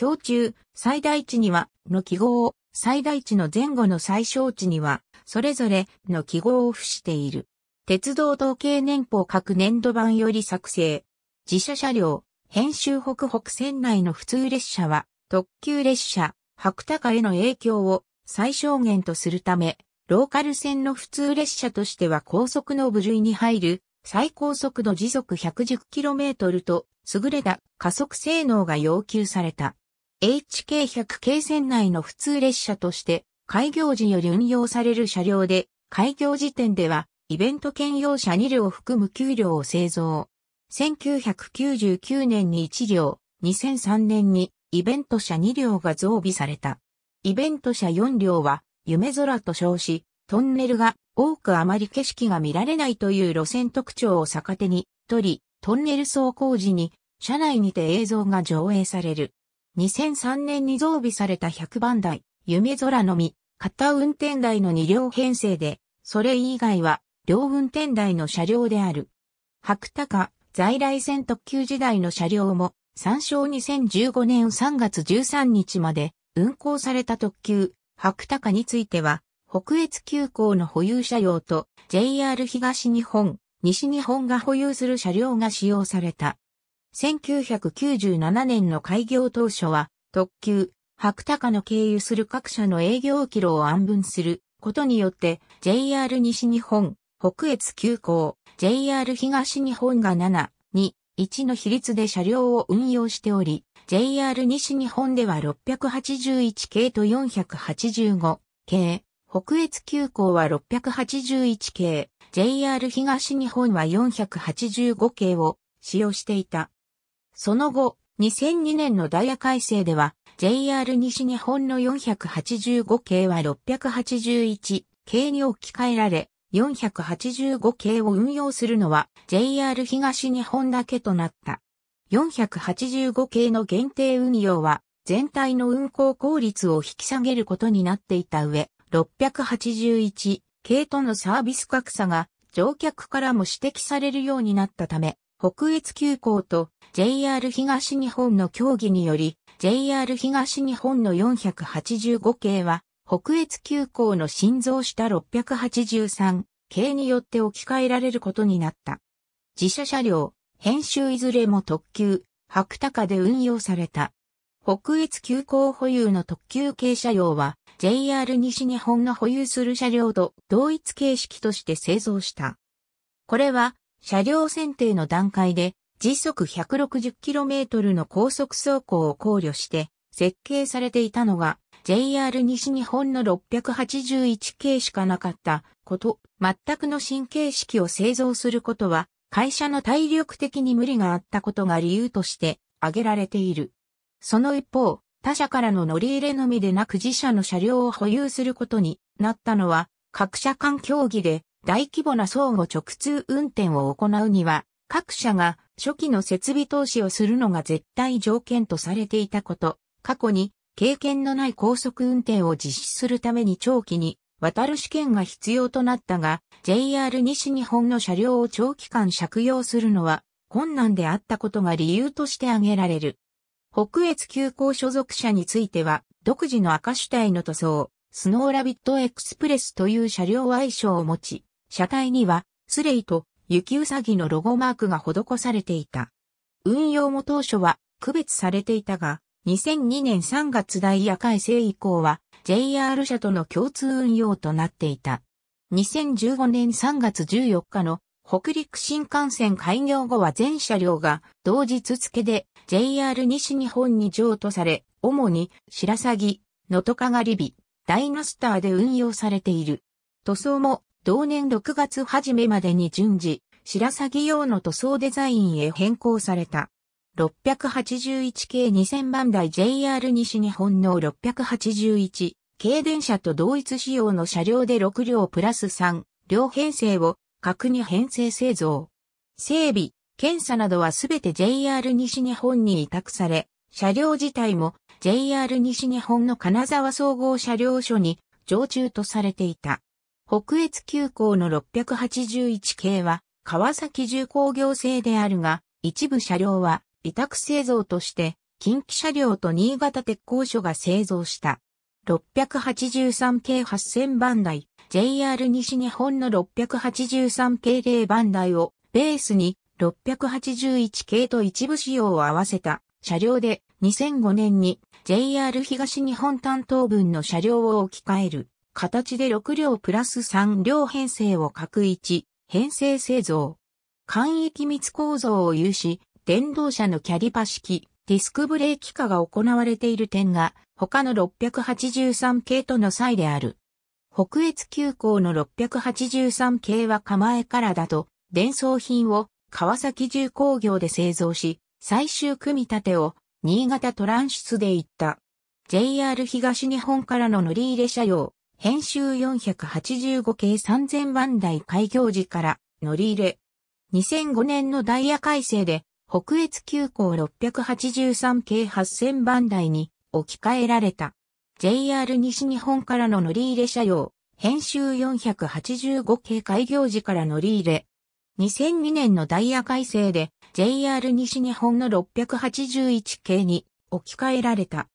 表中、最大値には、の記号、最大値の前後の最小値には、それぞれの記号を付している。鉄道統計年報各年度版より作成。自社車両、編集北北線内の普通列車は、特急列車、白高への影響を最小限とするため、ローカル線の普通列車としては高速の部類に入る最高速度時速 110km と優れた加速性能が要求された。HK100 系線内の普通列車として開業時より運用される車両で、開業時点ではイベント兼用車2両を含む9両を製造。1999年に1両、2003年にイベント車2両が増備された。イベント車4両は夢空と称し、トンネルが多くあまり景色が見られないという路線特徴を逆手に取り、トンネル走行時に車内にて映像が上映される。2003年に増備された100番台、夢空のみ、片運転台の2両編成で、それ以外は両運転台の車両である。白高、在来線特急時代の車両も、参照2015年3月13日まで運行された特急、白高については、北越急行の保有車両と JR 東日本、西日本が保有する車両が使用された。1997年の開業当初は、特急、白高の経由する各社の営業キロを安分することによって JR 西日本、北越急行、JR 東日本が7、2、1の比率で車両を運用しており、JR 西日本では681系と485系、北越急行は681系、JR 東日本は485系を使用していた。その後、2002年のダイヤ改正では、JR 西日本の485系は681系に置き換えられ、485系を運用するのは JR 東日本だけとなった。485系の限定運用は全体の運行効率を引き下げることになっていた上、681系とのサービス格差が乗客からも指摘されるようになったため、北越急行と JR 東日本の協議により、JR 東日本の485系は北越急行の新造した683系によって置き換えられることになった。自社車両、編集いずれも特急、白高で運用された。北越急行保有の特急系車両は JR 西日本の保有する車両と同一形式として製造した。これは車両選定の段階で時速 160km の高速走行を考慮して設計されていたのが JR 西日本の681系しかなかったこと、全くの新形式を製造することは、会社の体力的に無理があったことが理由として挙げられている。その一方、他社からの乗り入れのみでなく自社の車両を保有することになったのは、各社間協議で大規模な相互直通運転を行うには、各社が初期の設備投資をするのが絶対条件とされていたこと、過去に経験のない高速運転を実施するために長期に渡る試験が必要となったが、JR 西日本の車両を長期間借用するのは困難であったことが理由として挙げられる。北越急行所属車については、独自の赤主体の塗装、スノーラビットエクスプレスという車両愛称を持ち、車体には、スレイと雪うさぎのロゴマークが施されていた。運用も当初は区別されていたが、2002年3月ダイヤ改正以降は JR 車との共通運用となっていた。2015年3月14日の北陸新幹線開業後は全車両が同日付で JR 西日本に譲渡され、主に白鷺、能登かがりび、ダイナスターで運用されている。塗装も同年6月初めまでに順次、白鷺用の塗装デザインへ変更された。681系2000番台 JR 西日本の681系電車と同一仕様の車両で6両プラス3両編成を各に編成製造。整備、検査などはすべて JR 西日本に委託され、車両自体も JR 西日本の金沢総合車両所に常駐とされていた。北越急行の681系は川崎重工業製であるが、一部車両は委託製造として近畿車両と新潟鉄工所が製造した。683系8000番台、JR 西日本の683系0番台をベースに681系と一部仕様を合わせた車両で2005年に JR 東日本担当分の車両を置き換える。形で6両プラス3両編成を各1、編成製造。簡易機密構造を有し、電動車のキャリパ式、ディスクブレーキ化が行われている点が、他の683系との差異である。北越急行の683系は構えからだと、伝送品を川崎重工業で製造し、最終組み立てを新潟トランシスで行った。JR 東日本からの乗り入れ車両、編集485系3000番台開業時から乗り入れ。2005年のダイヤ改正で北越急行683系8000番台に置き換えられた。JR 西日本からの乗り入れ車両、編集485系開業時から乗り入れ。2002年のダイヤ改正で JR 西日本の681系に置き換えられた。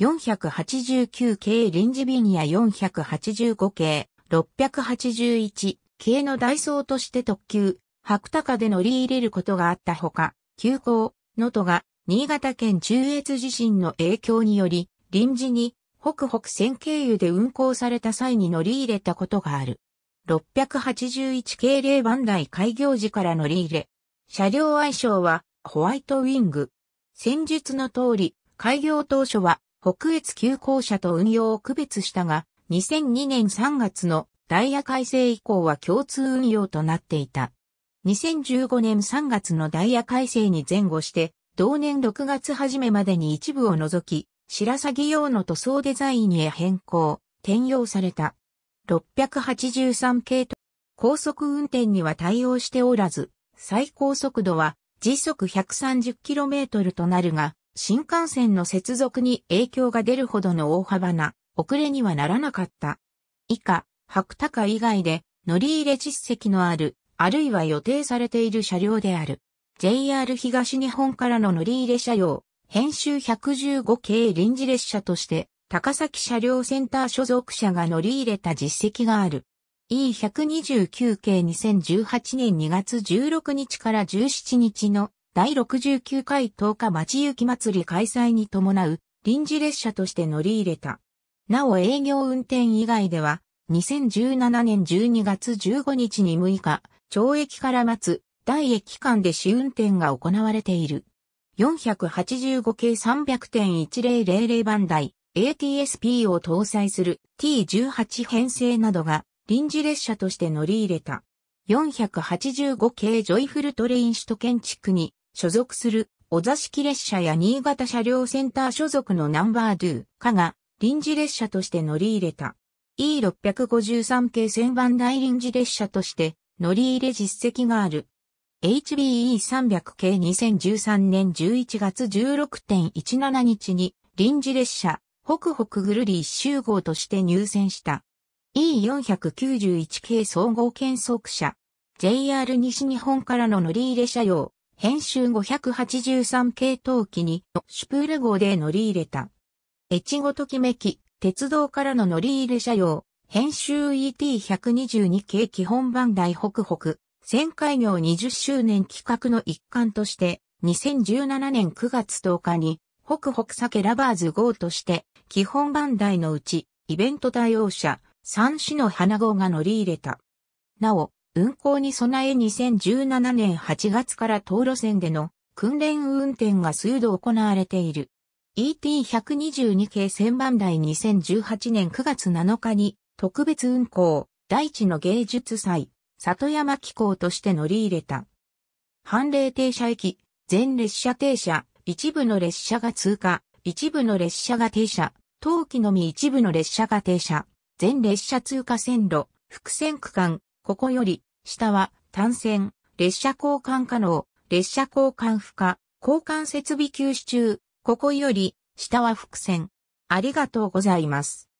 489系臨時便や485系、681系のダイソーとして特急、白高で乗り入れることがあったほか、急行、能登が新潟県中越地震の影響により、臨時に北北線経由で運行された際に乗り入れたことがある。681系0番台開業時から乗り入れ。車両愛称はホワイトウィング。戦術の通り、開業当初は北越急行車と運用を区別したが、2002年3月のダイヤ改正以降は共通運用となっていた。2015年3月のダイヤ改正に前後して、同年6月初めまでに一部を除き、白鷺用の塗装デザインへ変更、転用された。683系と高速運転には対応しておらず、最高速度は時速 130km となるが、新幹線の接続に影響が出るほどの大幅な遅れにはならなかった。以下、白高以外で乗り入れ実績のある、あるいは予定されている車両である。JR 東日本からの乗り入れ車両、編集115系臨時列車として、高崎車両センター所属車が乗り入れた実績がある。E129 系2018年2月16日から17日の第69回10日町行き祭り開催に伴う臨時列車として乗り入れた。なお営業運転以外では、2017年12月15日に6日、懲役から待つ大駅間で試運転が行われている。485系300.1000番台、ATSP を搭載する T18 編成などが臨時列車として乗り入れた。485系ジョイフルトレイン首都圏地区に所属するお座敷列車や新潟車両センター所属の NO.DO.KA が臨時列車として乗り入れた。E653 系千番台臨時列車として乗り入れ実績がある。HBE300 系2013年11月16.17日に臨時列車ほくほくぐるり一周号として入線した。E491 系総合検測車。JR 西日本からの乗り入れ車両。編集583系統機にシュプール号で乗り入れた。越後ときめき、鉄道からの乗り入れ車両。編集 ET122 系基本番台北北。旋開業20周年企画の一環として、2017年9月10日に、北北酒ラバーズ号として、基本番台のうち、イベント対応車、三種の花号が乗り入れた。なお、運行に備え2017年8月から東路線での訓練運転が数度行われている。ET122 系千番台2018年9月7日に特別運行、大地の芸術祭、里山機構として乗り入れた。判例停車駅、全列車停車、一部の列車が通過、一部の列車が停車、当期のみ一部の列車が停車。全列車通過線路、複線区間、ここより、下は単線、列車交換可能、列車交換不可、交換設備休止中、ここより、下は複線。ありがとうございます。